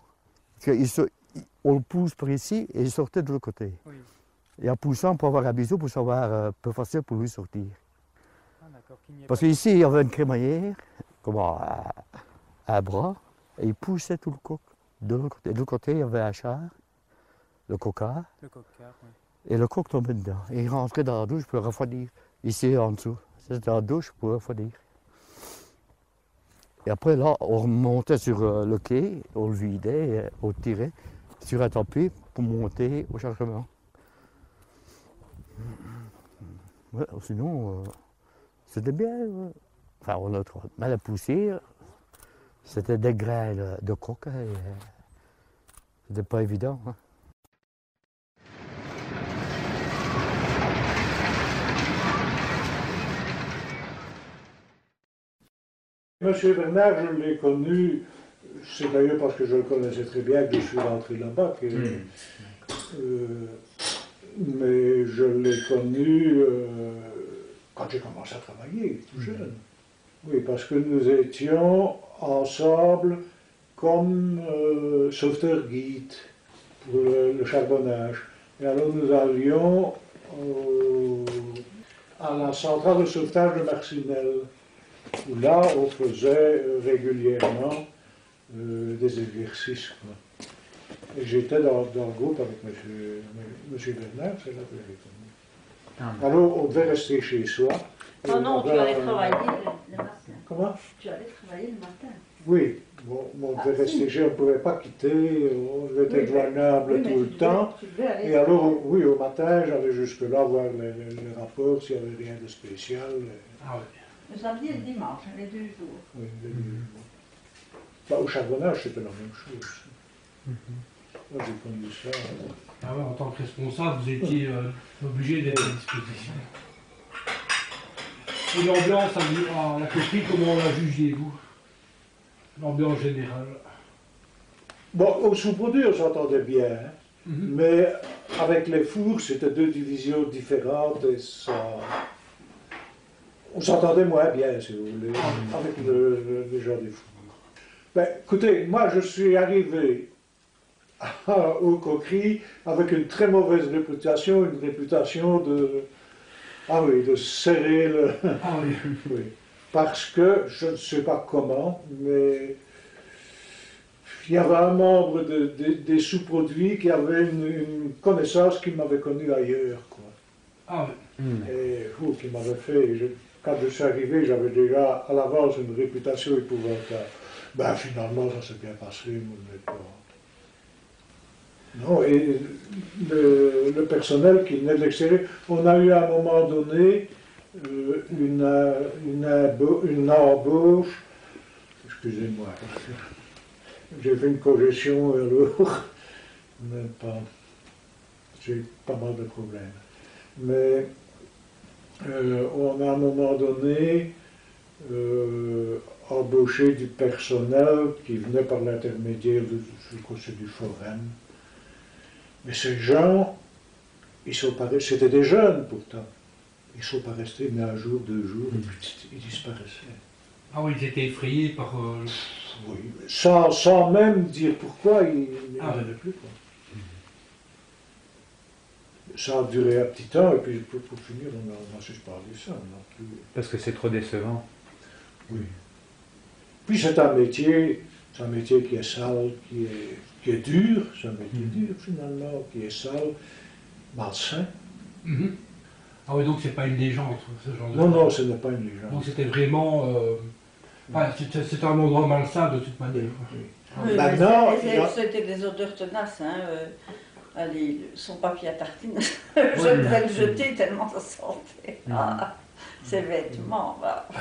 Parce que il se- on le pousse par ici et il sortait de l'autre côté. Oui. Et en poussant, on peut avoir un biseau pour savoir euh, peu facile pour lui sortir. Ah, Parce qu'ici, il y avait une crémaillère, comme à bras, et il poussait tout le coq de l'autre côté. De l'autre côté, il y avait un char, le coca, Le coquard, oui. et le coq tombait dedans. Et il rentrait dans la douche pour le refroidir. Ici, en dessous. C'était la douche pour le refroidir. Et après, là, on remontait sur euh, le quai, on le vidait, on le tirait sur un tapis pour monter au chargement. Sinon, euh, c'était bien. Enfin, on a trop mal à pousser. C'était des grains de, coq. hein, euh, c'était pas évident. hein. Monsieur Bernard, je l'ai connu, c'est d'ailleurs parce que je le connaissais très bien que je suis rentré là-bas. que- euh, mais je l'ai connu euh, quand j'ai commencé à travailler, tout jeune. Oui, parce que nous étions ensemble comme euh, sauveteurs guides pour le, le charbonnage. Et alors nous allions à la centrale de sauvetage de Marcinelle où là, on faisait euh, régulièrement euh, des exercices. j'étais dans, dans le groupe avec M. Monsieur, Bernard, c'est là que j'ai connu. Alors, on devait rester chez soi. Et Ah non, tu on allais travailler le, le matin. Comment? Tu allais travailler le matin. Oui, bon, on devait Ah, rester si. chez, on ne pouvait pas quitter, on devait être Oui, joignable oui, tout le devais- temps. Et alors, oui, au matin, j'allais jusque-là voir les, les- les rapports, s'il n'y avait rien de spécial. Ah Le samedi et le dimanche, les deux jours. Oui, les deux jours. Bah, au charbonnage, c'était la même chose. Moi, j'ai connu ça. euh, Ah ouais, en tant que responsable, vous étiez euh, obligé d'être à disposition. Et l'ambiance à, la coquille, comment la jugez-vous L'ambiance générale. Bon, au sous-produit, on s'entendait bien, hein. mais avec les fours, c'était deux divisions différentes et ça. On s'entendait moins bien, si vous voulez, avec le, le- les gens des fours. Ben, écoutez, moi, je suis arrivé à- au coquerie avec une très mauvaise réputation, une réputation de. Ah oui, de serrer le. Ah oui. Oui. Parce que, je ne sais pas comment, mais il y avait un membre de- de- des sous-produits qui avait une, une connaissance qui m'avait connu ailleurs. Quoi. Ah oui. Et oh, qui m'avait fait. je- quand je suis arrivé, j'avais déjà à l'avance une réputation épouvantable. Ben finalement, ça s'est bien passé, pas. Non, et le, personnel qui venait de l'extérieur, on a eu à un moment donné euh, une, euh, une, embauche, excusez-moi, j'ai fait une congestion alors, même pas, j'ai pas mal de problèmes. Mais euh, on a à un moment donné euh, embauché du personnel qui venait par l'intermédiaire de, je du forum. Mais ces gens, ils sont pas c'était des jeunes pourtant. Ils ne sont pas restés mais un jour, deux jours, et puis ils disparaissaient. Ah oui, ils étaient effrayés par. euh, Oui, sans, sans même dire pourquoi ils ils Ah venaient plus. quoi. Ça a duré un petit temps, et puis pour, pour finir, on a, on a suspendu ça. on plus- Parce que c'est trop décevant. Oui. Puis c'est un métier, c'est un métier qui est sale, qui est, qui est dur, c'est un métier dur finalement, qui est sale, malsain. mhm. Ah oui, donc c'est pas une légende, ce genre de Non, non, ce n'est pas une légende. Donc c'était vraiment. euh, c'était un endroit malsain de toute manière. Oui, Maintenant, c'est- C'était des odeurs tenaces. Hein, euh, allez, son papier à tartine, je Oui. devrais le jeter tellement ça sentait. Mhm. Ah, ses vêtements. bah.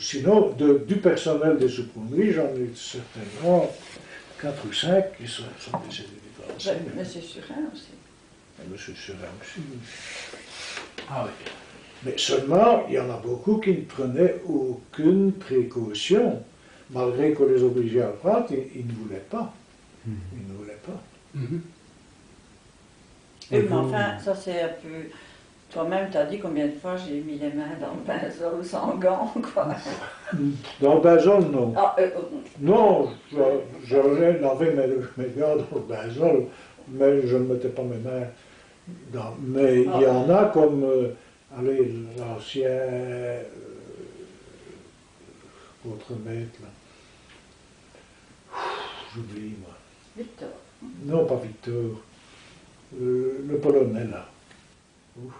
Sinon, de- du personnel des sous-produits, j'en ai certainement quatre ou cinq qui sont, sont décédés du cancer. Ben, Monsieur Surin aussi. Et Monsieur Surin aussi. Ah oui. Mais seulement, il y en a beaucoup qui ne prenaient aucune précaution. Malgré qu'on les obligeait à le prendre, ils, ils ne voulaient pas. Ils ne voulaient pas. Mhm. Oui, mais enfin, ça c'est un peu. Toi-même, tu as dit combien de fois j'ai mis les mains dans le benzol sans gants, quoi. Dans le benzol, non. Ah, euh, euh, Non, je, je lavais mes, mes gars dans le benzol, mais je ne mettais pas mes mains dans. Mais il y en a comme, euh, allez, l'ancien euh, autre maître, là. J'oublie, moi. Victor. Non, pas Victor. Euh, le Polonais, là. Ouf.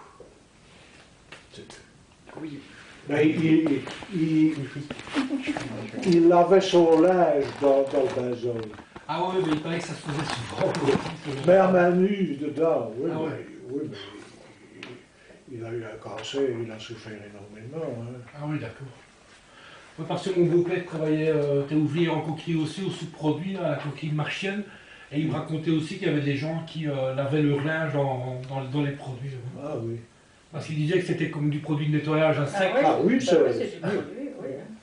Oui. Mais il, il, il, il lavait son linge dans, dans le benzol. Ah ouais, mais il paraît que ça se faisait souvent. Mais à main nue dedans, oui, Ah ouais. mais, oui, mais il, il a eu un cancer, il a souffert énormément. hein. Ah oui, d'accord. Parce que mon beau-père travaillait, euh, ouvrier en coquille aussi, au sous-produit, à la coquille marchienne. Et il me racontait aussi qu'il y avait des gens qui euh, lavaient leur linge dans, dans, dans les produits. Ah oui. Parce qu'il disait que c'était comme du produit de nettoyage à sec. Ah oui, bah c'est- oui, oui. hein.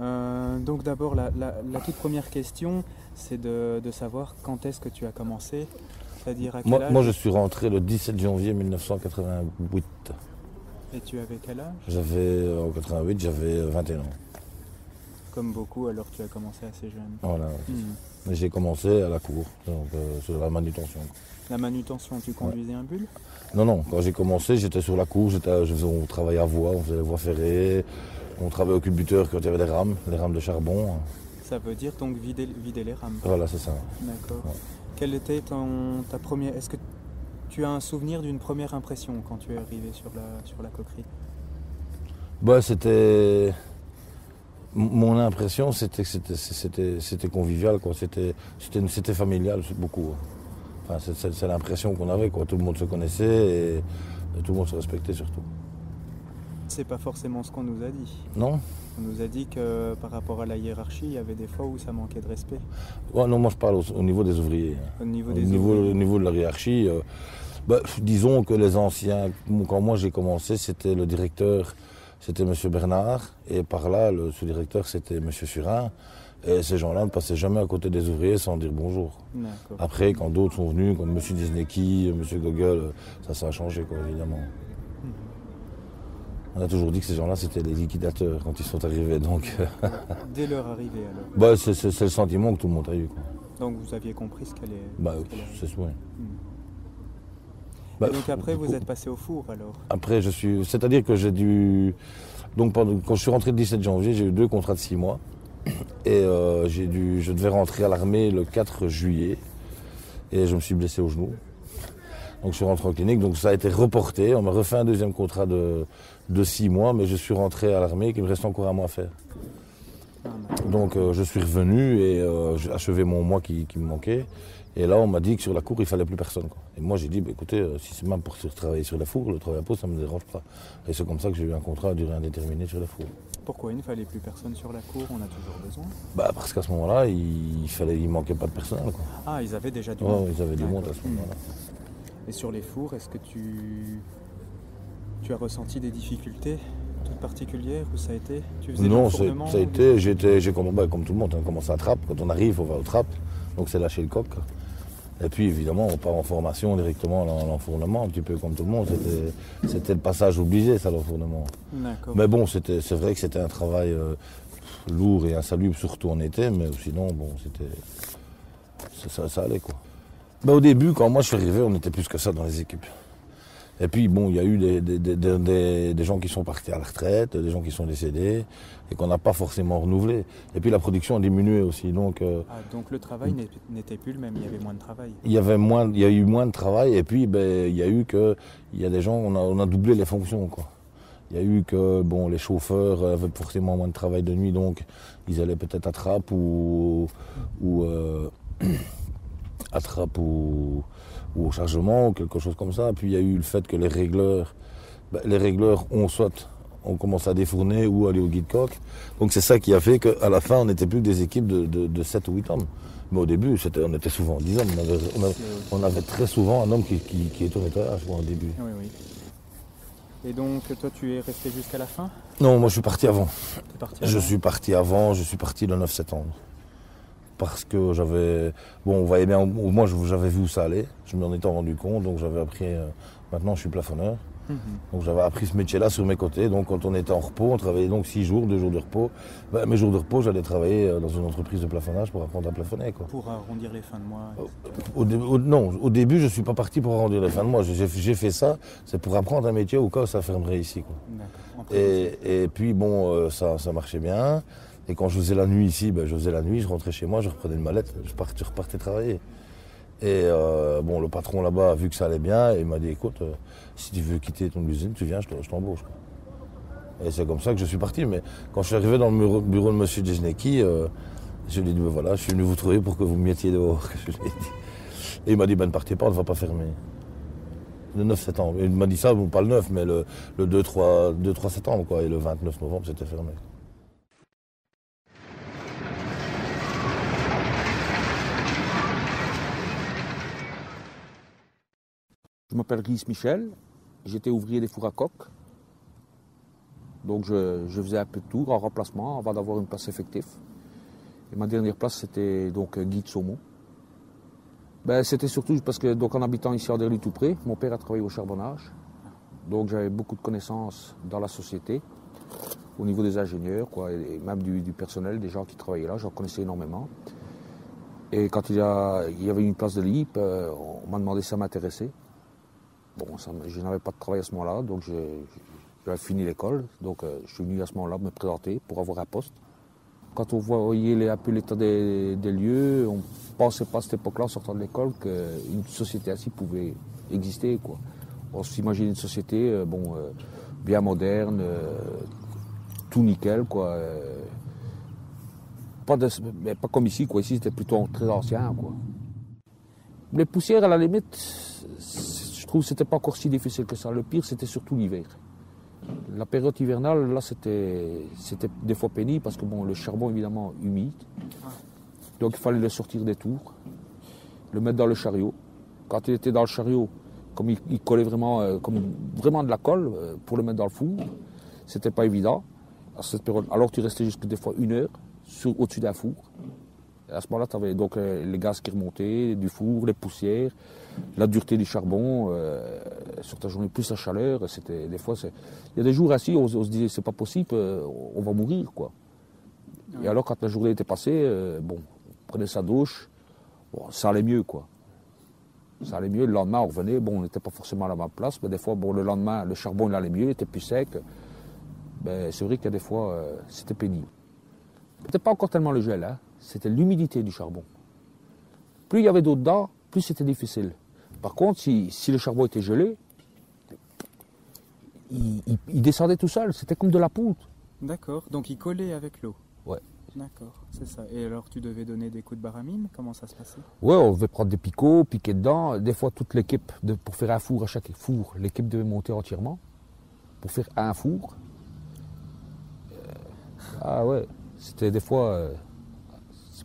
Euh, donc d'abord, la, la- la toute première question, c'est de, de savoir quand est-ce que tu as commencé, c'est-à-dire à quel Moi, âge moi, je suis rentré le 17 janvier 1988. Et tu avais quel âge? J'avais, euh, en 88, j'avais 21 ans. Comme beaucoup, alors tu as commencé assez jeune. Voilà. Et j'ai commencé à la cour, donc euh, sur la manutention. La manutention, tu conduisais un bulle? Non, non, quand j'ai commencé, j'étais sur la cour, j'étais, je faisais, on travaillait à voie, on faisait les voies ferrées, on travaillait au culbuteur quand il y avait des rames, les rames de charbon. Ça veut dire donc vider, vider les rames. Voilà, c'est ça. D'accord. Quelle était ton, ta première... Est-ce que tu as un souvenir d'une première impression quand tu es arrivé sur la, sur la coquerie Bah, c'était. Mon impression, c'était que c'était, convivial. C'était, familial, beaucoup. hein. Enfin, c'est, l'impression qu'on avait, quoi. Tout le monde se connaissait et tout le monde se respectait surtout. C'est pas forcément ce qu'on nous a dit. Non On nous a dit que par rapport à la hiérarchie, il y avait des fois où ça manquait de respect. Ouais, non, moi je parle au, au niveau des ouvriers. Au niveau au des niveau, ouvriers. au niveau de la hiérarchie, euh, bah, disons que les anciens, quand moi j'ai commencé, c'était le directeur, c'était M. Bernard, et par là, le sous-directeur, c'était M. Surin. Et ces gens-là ne passaient jamais à côté des ouvriers sans dire bonjour. Après, quand d'autres sont venus, comme M. Disneyki, M. Gogol, euh, ça, ça a changé, quoi, évidemment. On a toujours dit que ces gens-là, c'était les liquidateurs quand ils sont arrivés. Donc, Dès leur arrivée alors. bah, c'est, le sentiment que tout le monde a eu. Quoi. Donc vous aviez compris ce qu'elle est. Bah, ce c'est ouais. Hmm. Bah, Et donc après, vous êtes passé au four alors Après, je suis. C'est-à-dire que j'ai dû. Donc, pendant- quand je suis rentré le 17 janvier, j'ai eu deux contrats de six mois. Et euh, j'ai dû. Je devais rentrer à l'armée le 4 juillet. Et je me suis blessé au genou. Donc, je suis rentré en clinique. Donc, ça a été reporté. On m'a refait un deuxième contrat de, de six mois. Mais je suis rentré à l'armée, qu'il me reste encore un mois à faire. Donc, euh, je suis revenu et euh, j'ai achevé mon mois qui, qui me manquait. Et là, on m'a dit que sur la cour, il fallait plus personne. quoi. Et moi, j'ai dit, bah, écoutez, euh, si c'est même pour travailler sur la four, le travail à pause, ça ne me dérange pas. Et c'est comme ça que j'ai eu un contrat à durée indéterminée sur la four. Pourquoi il ne fallait plus personne sur la cour? On a toujours besoin? Bah, parce qu'à ce moment-là, il, il fallait, il manquait pas de personnel. Quoi. Ah, ils avaient déjà du Ouais, monde. ils avaient du monde à ce moment-là. Et sur les fours, est-ce que tu, tu as ressenti des difficultés toutes particulières ou ça a été Tu faisais Non, ça a été, j'ai été- j'ai comm- bah, comme tout le monde, on commence à trappe. Quand on arrive, on va au trappe. Donc c'est lâcher le coq. Et puis évidemment, on part en formation directement dans l'enfournement, un petit peu comme tout le monde. C'était- C'était le passage obligé, ça, l'enfournement. D'accord. Mais bon, c'était- c'est vrai que c'était un travail euh, lourd et insalubre, surtout en été, mais sinon, bon, c'était. Ça, ça allait, quoi. Bah, au début, quand moi je suis arrivé, on était plus que ça dans les équipes. Et puis, bon, il y a eu des, des- des- des- gens qui sont partis à la retraite, des gens qui sont décédés, et qu'on n'a pas forcément renouvelé. Et puis, la production a diminué aussi. Donc, euh, Ah, donc le travail n'était plus le même, il y avait moins de travail. il y avait moins, il y a eu moins de travail et puis ben, il y a eu que il y a des gens on a, on a doublé les fonctions quoi. Il y a eu que bon les chauffeurs avaient forcément moins de travail de nuit donc ils allaient peut-être à trappe ou ou euh, à trappe ou, ou au chargement ou quelque chose comme ça. Puis il y a eu le fait que les régleurs ben, les régleurs ont soit on commence à défourner ou aller au guide coq. Donc c'est ça qui a fait qu'à la fin on n'était plus que des équipes de, de, de 7 ou 8 hommes. Mais au début, on était souvent 10 hommes. On avait, on avait- on avait très souvent un homme qui, qui, qui était au nettoyage au début. Oui, oui. Et donc, toi, tu es resté jusqu'à la fin? Non, moi je suis parti avant. Je suis parti avant, je suis parti le 9 septembre. Parce que j'avais. Bon, on voyait bien, je- j'avais vu où ça allait, je m'en étais rendu compte, donc j'avais appris. euh, maintenant je suis plafonneur. Mhm. Donc j'avais appris ce métier-là sur mes côtés. Donc quand on était en repos, on travaillait donc 6 jours, 2 jours de repos. Ben, mes jours de repos, j'allais travailler euh, dans une entreprise de plafonnage pour apprendre à plafonner. Quoi. Pour arrondir les fins de mois. Au, au- non, au début, je ne suis pas parti pour arrondir les fins de mois. J'ai fait ça, c'est pour apprendre un métier au cas où ça fermerait ici. Quoi. Et, et puis bon, euh, ça, ça marchait bien. Et quand je faisais la nuit ici, ben, je faisais la nuit, je rentrais chez moi, je reprenais une mallette, je partais, je repartais travailler. Et euh, bon, le patron là-bas a vu que ça allait bien et il m'a dit écoute, euh, si tu veux quitter ton usine, tu viens, je te- je t'embauche. Et c'est comme ça que je suis parti. Mais quand je suis arrivé dans le bureau, de M. Djesneki, euh, je lui ai dit ben voilà, je suis venu vous trouver pour que vous me mettiez dehors. Et il m'a dit ben ne partez pas, on ne va pas fermer. Le 9 septembre. Il m'a dit ça, bon, pas le 9, mais le, le 2-3 2-3 septembre, quoi. Et le 29 novembre, c'était fermé. Je m'appelle Rhys Michel, j'étais ouvrier des fours à coque. Donc je, faisais un peu de tout en remplacement avant d'avoir une place effective. Et ma dernière place c'était donc euh, Guy de Saumon. Ben, c'était surtout parce que donc en habitant ici en Derly tout près, mon père a travaillé au charbonnage. Donc j'avais beaucoup de connaissances dans la société, au niveau des ingénieurs, quoi, et même du, personnel, des gens qui travaillaient là, j'en connaissais énormément. Et quand il y, a- il y avait une place de LIP, euh, on m'a demandé si ça m'intéressait. Bon, je n'avais pas de travail à ce moment-là, donc j'avais fini l'école. Donc euh, je suis venu à ce moment-là me présenter pour avoir un poste. Quand on voyait les- un peu l'état des, lieux, on ne pensait pas à cette époque-là, en sortant de l'école, qu'une société ainsi pouvait exister. Quoi. On s'imaginait une société euh, bon, euh, bien moderne, tout nickel. Quoi, pas, mais pas comme ici, quoi. ici c'était plutôt très ancien. Quoi. Les poussières, à la limite, je trouve que c'était pas encore si difficile que ça. Le pire, c'était surtout l'hiver. La période hivernale, là, c'était c'était des fois pénible parce que bon, le charbon, évidemment, humide. Donc il fallait le sortir des tours, le mettre dans le chariot. Quand il était dans le chariot, comme il, il collait vraiment, euh, comme vraiment de la colle, euh, pour le mettre dans le four, c'était pas évident. À cette période, alors tu restais jusqu'à des fois une heure sur- au-dessus d'un four. À ce moment-là, tu avais donc euh, les gaz qui remontaient du four, les poussières, la dureté du charbon, euh, sur ta journée, plus la chaleur. C'était des fois, il y a des jours assis, on, on se disait c'est pas possible, euh, on va mourir quoi. Et alors quand la journée était passée, bon, on prenait sa douche, bon, ça allait mieux quoi. Ça allait mieux. Le lendemain, on revenait, bon, on n'était pas forcément à la même place, mais des fois, bon, le lendemain, le charbon il allait mieux, il était plus sec. Ben, c'est vrai qu'il y a des fois, c'était pénible. C'était pas encore tellement le gel, hein, c'était l'humidité du charbon. Plus il y avait d'eau dedans, plus c'était difficile. Par contre, si, si le charbon était gelé, il, il- il descendait tout seul, c'était comme de la poudre. D'accord, donc il collait avec l'eau. Ouais. D'accord, c'est ça. Et alors tu devais donner des coups de baramine? Comment ça se passait? Ouais, on devait prendre des picots, piquer dedans. Des fois, toute l'équipe, de- pour faire un four à chaque four, l'équipe devait monter entièrement pour faire un four. Euh, ah ouais, c'était des fois, euh,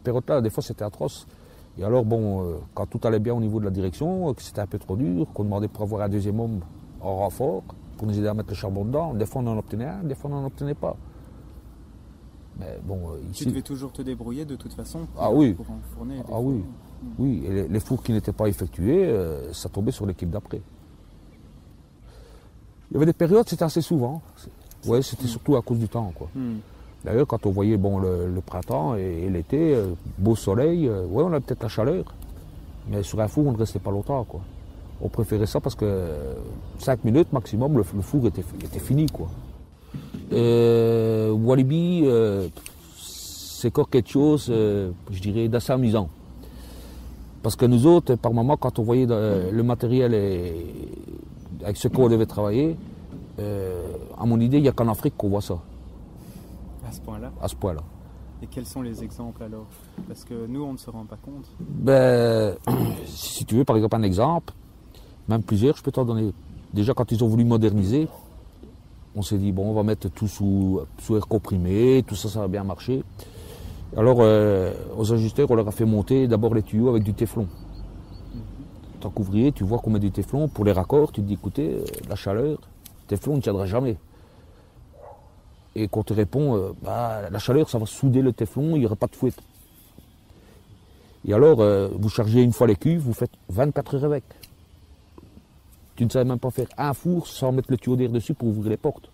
cette période-là, des fois c'était atroce. Et alors, bon, euh, quand tout allait bien au niveau de la direction, euh, que c'était un peu trop dur, qu'on demandait pour avoir un deuxième homme en renfort, pour nous aider à mettre le charbon dedans, des fois on en obtenait un, des fois on n'en obtenait pas. Mais bon, euh, Tu ici. devais toujours te débrouiller de toute façon pour, Ah oui. pour enfourner des Ah oui, oui. Et les, les fours qui n'étaient pas effectués, euh, ça tombait sur l'équipe d'après. Il y avait des périodes, c'était assez souvent. Oui, c'était surtout à cause du temps. Quoi. Hmm. D'ailleurs, quand on voyait bon, le, printemps et, l'été, euh, beau soleil, euh, on avait peut-être la chaleur. Mais sur un four, on ne restait pas longtemps. On préférait ça parce que 5 minutes maximum, le, four était, fini. Quoi. Euh, Walibi, euh, c'est encore quelque chose, euh, je dirais, d'assez amusant. Parce que nous autres, par moment, quand on voyait euh, le matériel et, avec ce qu'on devait travailler, euh, à mon idée, il n'y a qu'en Afrique qu'on voit ça, À ce point-là. à ce point-là. Et quels sont les exemples alors? Parce que nous, on ne se rend pas compte. Ben, si tu veux, par exemple, un exemple, même plusieurs, je peux t'en donner. Déjà, quand ils ont voulu moderniser, on s'est dit, bon, on va mettre tout sous, sous air comprimé, tout ça, ça va bien marcher. Alors, euh, aux ajusteurs, on leur a fait monter d'abord les tuyaux avec du téflon. En tant qu'ouvrier, tu vois qu'on met du téflon pour les raccords, tu te dis, écoutez, euh, la chaleur, téflon ne tiendra jamais. Et qu'on te répond, euh, bah, la chaleur, ça va souder le téflon, il n'y aura pas de fouette. Et alors, euh, vous chargez une fois les cuves, vous faites 24 heures avec. Tu ne savais même pas faire un four sans mettre le tuyau d'air dessus pour ouvrir les portes.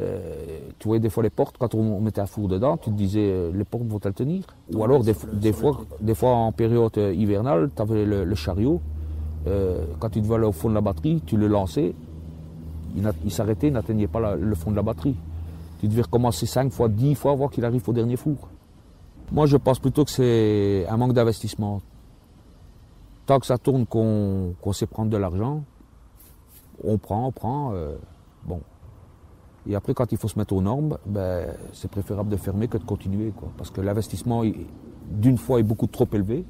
Euh, tu voyais des fois les portes, quand on mettait un four dedans, tu te disais euh, les portes vont-elles tenir? Ou alors des, des fois, des fois en période hivernale, tu avais le, le chariot, quand tu devais aller au fond de la batterie, tu le lançais, il, s'arrêtait, il n'atteignait pas le fond de la batterie. Tu devais recommencer 5 fois, 10 fois avant qu'il arrive au dernier four. Moi je pense plutôt que c'est un manque d'investissement. Tant que ça tourne qu'on sait prendre de l'argent, on prend, on prend. euh, bon. Et après, quand il faut se mettre aux normes, ben, c'est préférable de fermer que de continuer. Parce que l'investissement, d'une fois, est beaucoup trop élevé,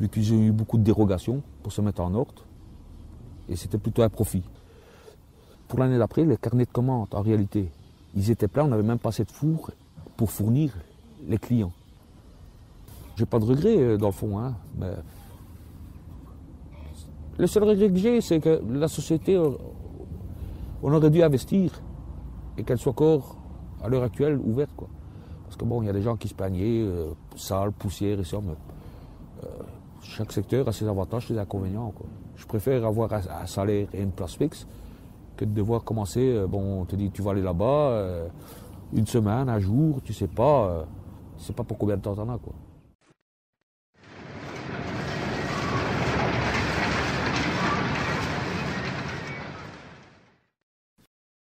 vu qu'ils ont eu beaucoup de dérogations pour se mettre en ordre. Et c'était plutôt un profit. Pour l'année d'après, les carnets de commandes, en réalité, ils étaient pleins, on n'avait même pas assez de four pour fournir les clients. J'ai pas de regret, euh, dans le fond, hein, mais le seul regret que j'ai, c'est que la société, euh, on aurait dû investir et qu'elle soit encore, à l'heure actuelle, ouverte. Quoi. Parce que bon, il y a des gens qui se plaignaient, euh, sale, poussière et ça, mais euh, chaque secteur a ses avantages, ses inconvénients. Je préfère avoir un salaire et une place fixe que de devoir commencer, euh, bon, on te dit tu vas aller là-bas, euh, une semaine, un jour, tu sais pas, euh, tu sais pas pour combien de temps t'en as. Quoi.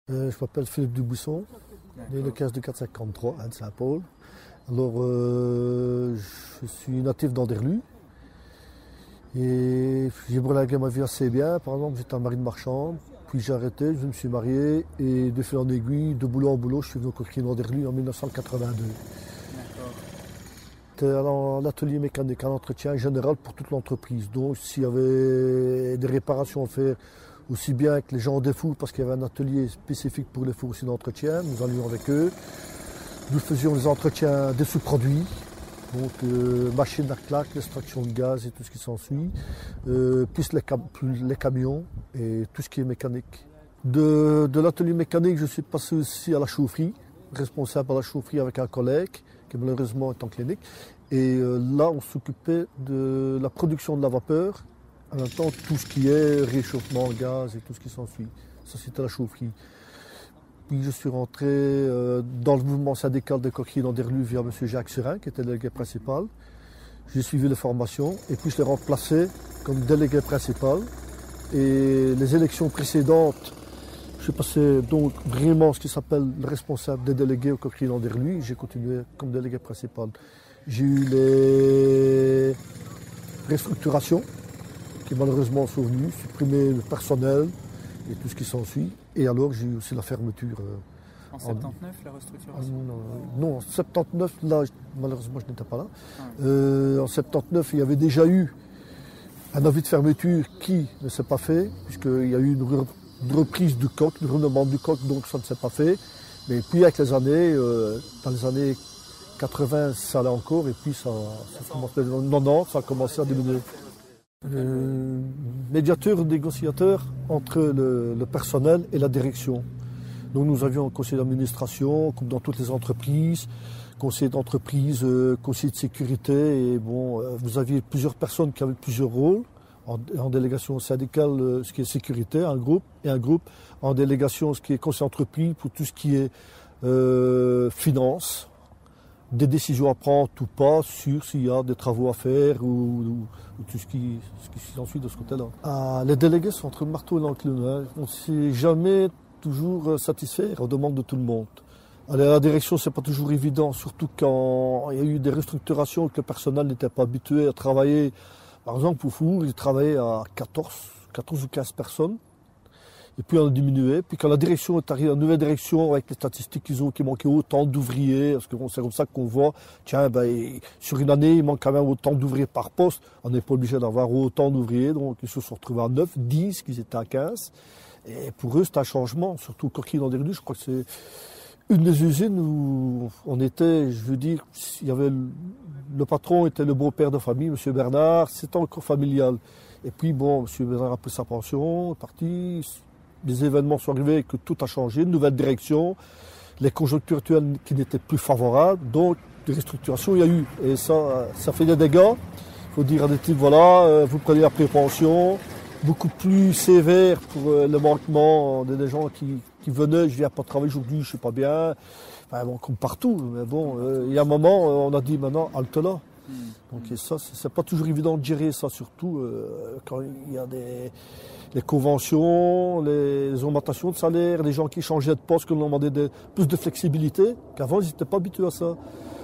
Je m'appelle Philippe Dubuisson, né le 15 de 453 à Saint-Paul. Alors, je suis natif d'Anderlu. Et j'ai brûlé ma vie assez bien. Par exemple, j'étais un mari de marchande, puis j'ai arrêté, je me suis marié, et de fil en aiguille, de boulot en boulot, je suis venu au coquille d'Anderlu en 1982. C'était un atelier mécanique, un entretien général pour toute l'entreprise. Donc, s'il y avait des réparations à faire, aussi bien avec les gens des fours, parce qu'il y avait un atelier spécifique pour les fours aussi d'entretien, nous allions avec eux. Nous faisions les entretiens des sous-produits, donc euh, machines à claque, l'extraction de gaz et tout ce qui s'ensuit, euh, plus les, camions et tout ce qui est mécanique. De, de l'atelier mécanique, je suis passé aussi à la chaufferie, responsable à la chaufferie avec un collègue qui malheureusement est en clinique. Et euh, là, on s'occupait de la production de la vapeur, en même temps tout ce qui est réchauffement, gaz et tout ce qui s'ensuit. Ça, c'était la chaufferie. Je suis rentré euh, dans le mouvement syndical des coquilles d'Anderlu via M. Jacques Surin, qui était délégué principal. J'ai suivi les formations et puis je l'ai remplacé comme délégué principal. Et les élections précédentes, je passé donc vraiment ce qui s'appelle le responsable des délégués au coquilles d'Anderlu. J'ai continué comme délégué principal. J'ai eu les restructurations qui malheureusement sont venues, supprimer le personnel et tout ce qui s'ensuit. Et alors j'ai eu aussi la fermeture. euh, En 79, la restructuration non, non, en 79, là, malheureusement, je n'étais pas là. Euh, en 79, il y avait déjà eu un avis de fermeture qui ne s'est pas fait, puisqu'il y a eu une, re- une reprise du coq, une renommement du coq, donc ça ne s'est pas fait. Mais puis avec les années, euh, dans les années 80, ça allait encore, et puis ça, non, non, ça a commencé à diminuer. Euh, médiateur, négociateur entre le, le personnel et la direction. Donc nous avions un conseil d'administration, comme dans toutes les entreprises, conseil d'entreprise, euh, conseil de sécurité, et bon, euh, vous aviez plusieurs personnes qui avaient plusieurs rôles. En, en délégation syndicale, euh, ce qui est sécurité, un groupe, et un groupe en délégation, ce qui est conseil d'entreprise, pour tout ce qui est finance, des décisions à prendre ou pas sur s'il y a des travaux à faire ou, ou- ou tout ce qui, ce qui s'ensuit de ce côté-là. Ah, les délégués sont entre le marteau et l'enclume. hein. On ne s'est jamais toujours euh, satisfait aux demandes de tout le monde. À la direction, c'est pas toujours évident, surtout quand il y a eu des restructurations et que le personnel n'était pas habitué à travailler. Par exemple, pour Four, il travaillait à 14, 14 ou 15 personnes. Et puis on a diminué. Puis quand la direction est arrivée, la nouvelle direction, avec les statistiques qu'ils ont, qu'il manquait autant d'ouvriers, parce que c'est comme ça qu'on voit, tiens, ben, sur une année, il manque quand même autant d'ouvriers par poste. On n'est pas obligé d'avoir autant d'ouvriers, donc ils se sont retrouvés à 9, 10, qu'ils étaient à 15. Et pour eux, c'est un changement, surtout Coquille dans je crois que c'est une des usines où on était, je veux dire, il y avait le, le patron était le beau-père de famille, M. Bernard, c'était encore familial. Et puis bon, M. Bernard a pris sa pension, est parti, des événements sont arrivés, que tout a changé, une nouvelle direction, les conjonctures actuelles qui n'étaient plus favorables, donc des restructurations il y a eu. Et ça, ça fait des dégâts. Il faut dire à des types, voilà, euh, vous prenez la prévention, beaucoup plus sévère pour euh, le manquement des gens qui, qui venaient, je viens pas travailler aujourd'hui, je suis pas bien. Enfin, bon, comme partout, mais bon, euh, il y a un moment, on a dit maintenant, halte là. Donc et ça, c'est c'est pas toujours évident de gérer ça, surtout euh, quand il y a des les conventions, les augmentations de salaire, les gens qui changeaient de poste, que l'on demandait de- plus de flexibilité, qu'avant ils n'étaient pas habitués à ça.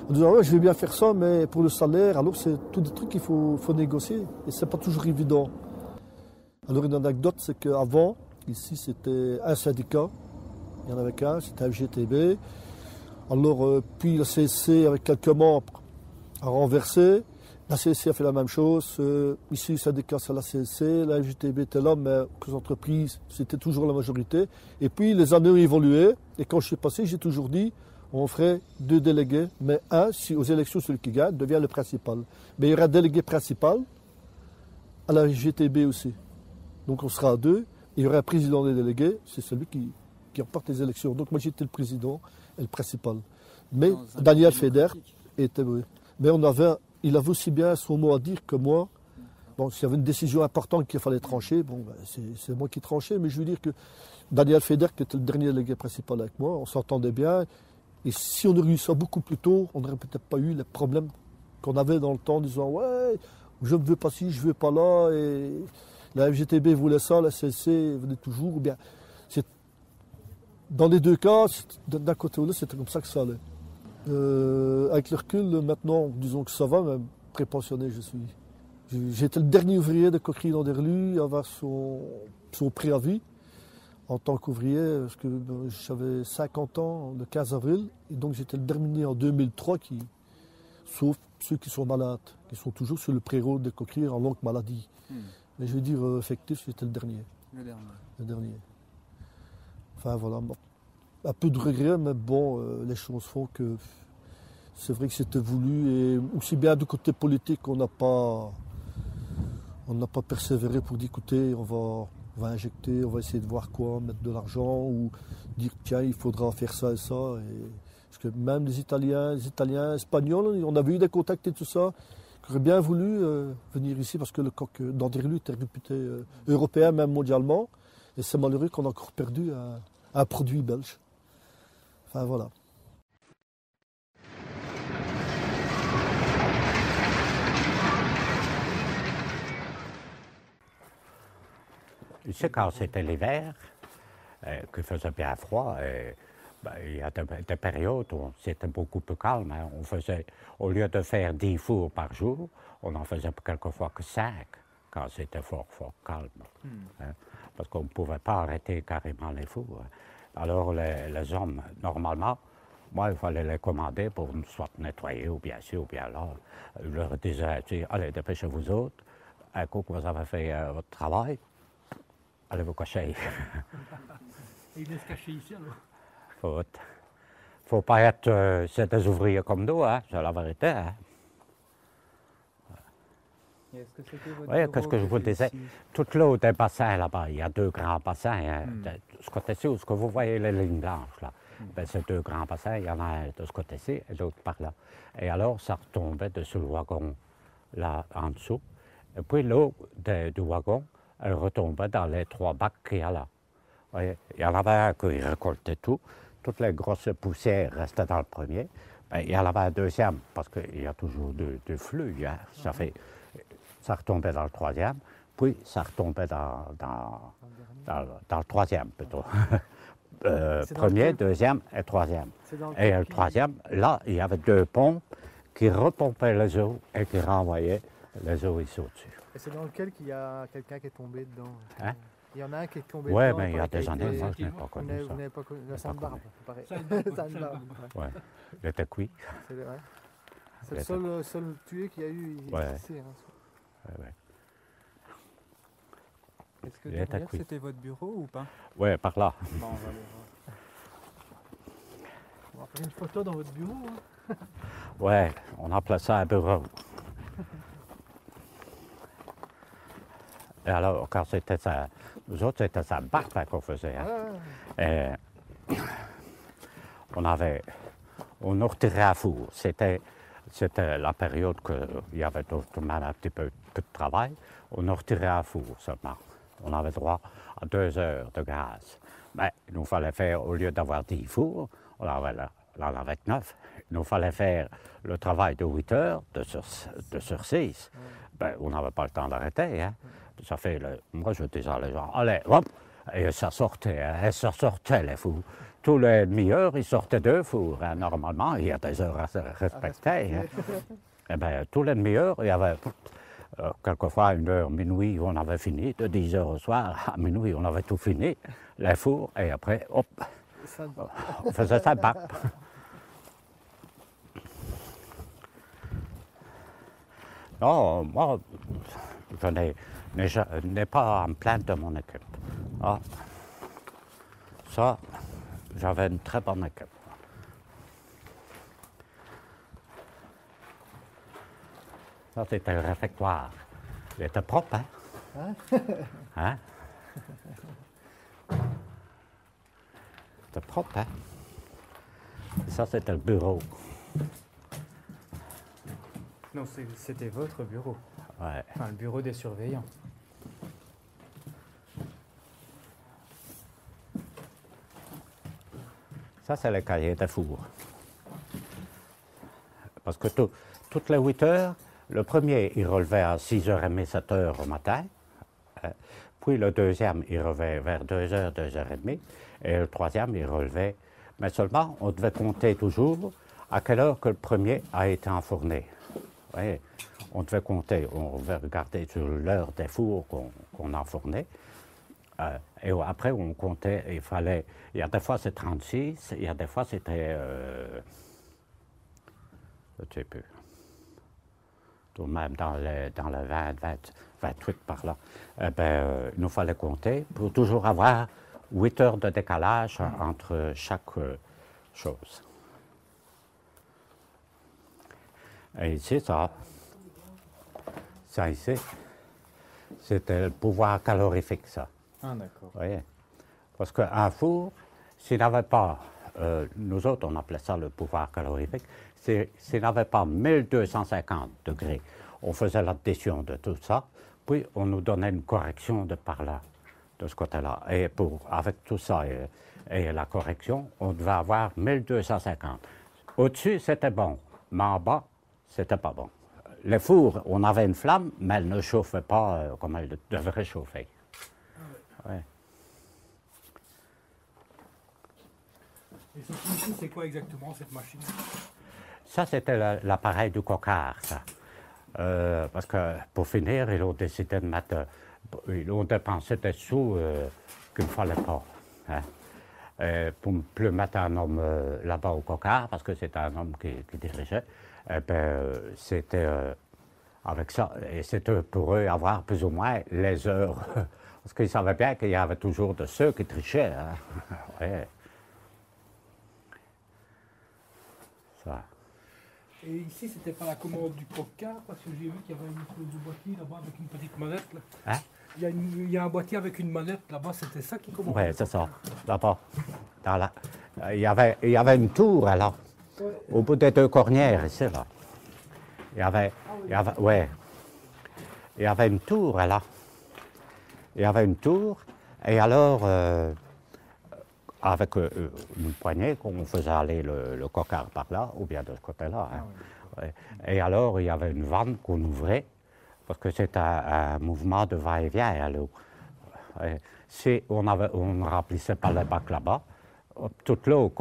En disant ouais, je vais bien faire ça, mais pour le salaire, alors c'est tous des trucs qu'il faut, négocier et c'est pas toujours évident. Alors une anecdote, c'est qu'avant, ici c'était un syndicat, il y en avait qu'un, c'était FGTB. Alors euh, puis la CSC avec quelques membres a renversé. La CSC a fait la même chose. Euh, ici, le syndicat, c'est la CSC. La FGTB était là, mais aux entreprises, c'était toujours la majorité. Et puis, les années ont évolué. Et quand je suis passé, j'ai toujours dit, on ferait deux délégués, mais un, si aux élections, celui qui gagne devient le principal. Mais il y aura un délégué principal à la FGTB aussi. Donc, on sera à deux. Il y aura un président des délégués, c'est celui qui, qui remporte les élections. Donc, moi, j'étais le président et le principal. Mais Daniel Feder était, oui. Mais on avait, il avait aussi bien son mot à dire que moi. Bon, s'il y avait une décision importante qu'il fallait trancher, bon, ben, c'est- moi qui tranchais, mais je veux dire que Daniel Feder, qui était le dernier délégué principal avec moi, on s'entendait bien. Et si on aurait eu ça beaucoup plus tôt, on n'aurait peut-être pas eu les problèmes qu'on avait dans le temps, disant Ouais, je ne veux pas ci, je ne veux pas là. Et la FGTB voulait ça, la CLC venait toujours. Ou bien, dans les deux cas, d'un côté ou de l'autre, c'était comme ça que ça allait. Euh, avec le recul, maintenant, disons que ça va, même prépensionné, je suis. J'étais le dernier ouvrier de Coquerie dans Derlu à avoir son, son préavis en tant qu'ouvrier, parce que j'avais 50 ans le 15 avril, et donc j'étais le dernier en 2003, qui, sauf ceux qui sont malades, qui sont toujours sur le pré-road de Coquerie en longue maladie. Hmm. Mais je veux dire, euh, effectif, j'étais le dernier. Le dernier. Le dernier. Enfin voilà, un peu de regret, mais bon, euh, les choses font que c'est vrai que c'était voulu et aussi bien du côté politique, on n'a pas, pas persévéré pour dire écoutez, on va, on va injecter, on va essayer de voir quoi, mettre de l'argent ou dire tiens, il faudra faire ça et ça. Parce que même les Italiens, les Italiens, Espagnols, on avait eu des contacts et tout ça, qui auraient bien voulu euh, venir ici parce que le coq d'Anderlu était réputé euh, européen, même mondialement. Et c'est malheureux qu'on a encore perdu un produit belge. Enfin voilà. Tu sais, quand c'était l'hiver, euh, qu'il faisait bien froid, euh, ben, il y a des, des périodes où c'était beaucoup plus calme. hein. On faisait, au lieu de faire 10 fours par jour, on en faisait quelquefois que 5 quand c'était fort, fort calme. hein, parce qu'on ne pouvait pas arrêter carrément les fours. hein. Alors, les, les hommes, normalement, moi, il fallait les commander pour soit nettoyer ou bien ci ou bien là. Je leur disais, allez, dépêchez-vous autres. Un coup que vous avez fait euh, votre travail, allez vous cacher. Et il laisse cacher ici alors faut, faut pas être euh, c'est des ouvriers comme nous, hein, c'est la vérité. Hein. Et est-ce que c'était votre Oui, qu'est-ce que je vous disais? Toute l'eau des bassins là-bas, il y a deux grands bassins. hein, Hmm. de- de ce côté-ci, où ce que vous voyez les lignes blanches là, ben, c'est deux grands bassins. Il y en a un de ce côté-ci et l'autre par là. Et alors, ça retombait dessus le wagon là en dessous. Et puis l'eau de- du wagon, elle retombait dans les trois bacs qu'il y a là. Voyez, Il y en avait un qui récoltait tout. Toutes les grosses poussières restaient dans le premier. Ben, il y en avait un deuxième, parce qu'il y a toujours deux, deux flux. hein. Ça, fait, ça retombait dans le troisième, puis ça retombait dans, dans, dans, le- dans le troisième plutôt. Euh, premier, deuxième et troisième. Et le troisième, là, il y avait deux pompes qui repompaient les eaux et qui renvoyaient les eaux ici au-dessus. Et c'est dans lequel qu'il y a quelqu'un qui est tombé dedans? Hein? Il y en a un qui est tombé Ouais, dedans. mais il y a des années, moi, je n'ai pas connu ça. Vous n'avez pas connu la connu. pareil. Ouais. Ouais, il était cuit. C'est le, seul, euh, seul tué qu'il y a eu Ouais. ici. hein. Ouais, ouais. Est-ce que derrière, c'était votre bureau ou pas? Ouais, par là. Bon, on va aller voir. On va faire une photo dans votre bureau. hein. Ouais, on appelait ça un bureau. Et alors, quand c'était ça, Nous autres, c'était ça barbe qu'on faisait. hein. Et on avait, on nous retirait à four. C'était, c'était la période qu'il y avait monde un petit peu, de travail. On nous retirait à four seulement. On avait droit à deux heures de gaz. Mais il nous fallait faire, au lieu d'avoir dix fours, on avait, là, on avait neuf. Il nous fallait faire le travail de huit heures, de sur, de sur six. Ben, on n'avait pas le temps d'arrêter. Hein. Ça fait, moi je disais à les gens, allez, hop, et ça sortait, hein, et ça sortait les fours. Tous les demi-heures, ils sortaient deux fours. hein. Normalement, il y a des heures à se respecter. hein. Eh bien, tous les demi-heures, il y avait euh, quelquefois une heure, minuit, on avait fini. De 10 heures au soir à minuit, on avait tout fini, les fours, et après, hop, on faisait ça. Non, moi, je n'ai- pas à me plaindre de mon équipe. Ah, ça, j'avais une très bonne équipe. Ça, c'était le réfectoire. Il était propre, hein? Hein? C'était propre, hein? Et ça, c'était le bureau. Non, c'était votre bureau. Ouais. Enfin, le bureau des surveillants. Ça, c'est le cahier de four. Parce que tout- toutes les 8 heures, le premier, il relevait à 6h30, 7h au matin. hein. Puis le deuxième, il relevait vers 2h, 2h30. Et le troisième, il relevait. Mais seulement, on devait compter toujours à quelle heure que le premier a été enfourné. Vous voyez, on devait compter, on devait regarder sur l'heure des fours qu'on qu'on enfournait. Euh, et après, on comptait, il fallait. Il y a des fois c'est 36, il y a des fois c'était. Euh, je ne sais plus. Tout de même dans le, dans le 20, 20, 28 par là. Eh ben, euh, il nous fallait compter pour toujours avoir 8 heures de décalage entre chaque euh, chose. Et ici, ça. Ça ici, c'était le pouvoir calorifique, ça. Ah, d'accord. Voyez Parce qu'un four, s'il n'avait pas, euh, nous autres on appelait ça le pouvoir calorifique, s'il n'avait pas 1250 degrés, on faisait l'addition de tout ça, puis on nous donnait une correction de par là, de ce côté-là. Et pour, avec tout ça et, et la correction, on devait avoir 1250. Au-dessus, c'était bon, mais en bas, c'était pas bon. Les fours, on avait une flamme, mais elle ne chauffait pas euh, comme elle devrait chauffer. Ouais. Et ce c'est quoi exactement cette machine? Ça, c'était la- l'appareil du cocard, ça. Euh, parce que pour finir, ils ont décidé de mettre. Ils ont dépensé des sous euh, qu'il ne fallait pas. hein. Euh, pour ne plus mettre un homme euh, là-bas au cocard, parce que c'était un homme qui, qui dirigeait, eh ben, c'était avec ça. Et c'était pour eux avoir plus ou moins les heures. Parce qu'ils savaient bien qu'il y avait toujours de ceux qui trichaient. hein. Ouais. Ça. Et ici, c'était pas la commande du cocard, parce que j'ai vu qu'il y avait une espèce de boîtier là-bas avec une petite manette. Là. Hein? Il, y a une- il y a un boîtier avec une manette là-bas, c'était ça qui commandait? Oui, c'est ça. Là-bas. Dans la- Il y, avait, il y avait une tour, là. Au bout des deux cornières, ici, là. Il y avait. Il y avait ouais. Il y avait une tour, là. Il y avait une tour. Et alors, euh, avec euh, euh, une poignée, qu'on faisait aller le, le cocard par là, ou bien de ce côté-là. hein. Ouais. Et alors, il y avait une vanne qu'on ouvrait, parce que c'est un, un mouvement de va-et-vient à l'eau. Si on, avait, on ne remplissait pas le bac là-bas, toute l'eau,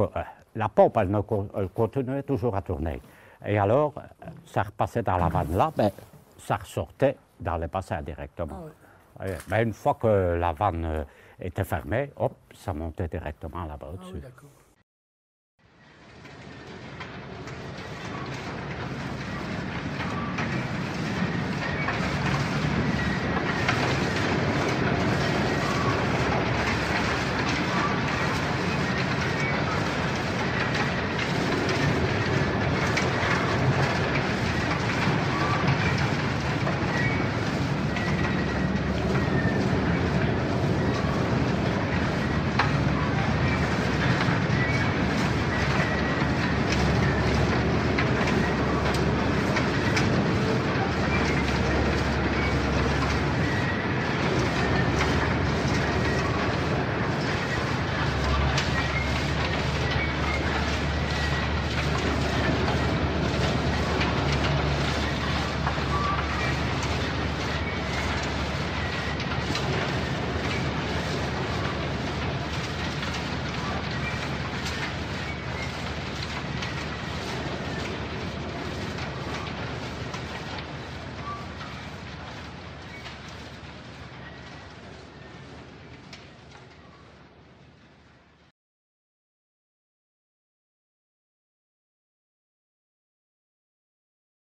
la pompe, elle, ne co- elle continuait toujours à tourner. Et alors, ça repassait dans la vanne là, mais ça ressortait dans le bassin directement. Ouais. Mais une fois que la vanne euh, était fermée, hop, ça montait directement là-bas au-dessus. d'accord.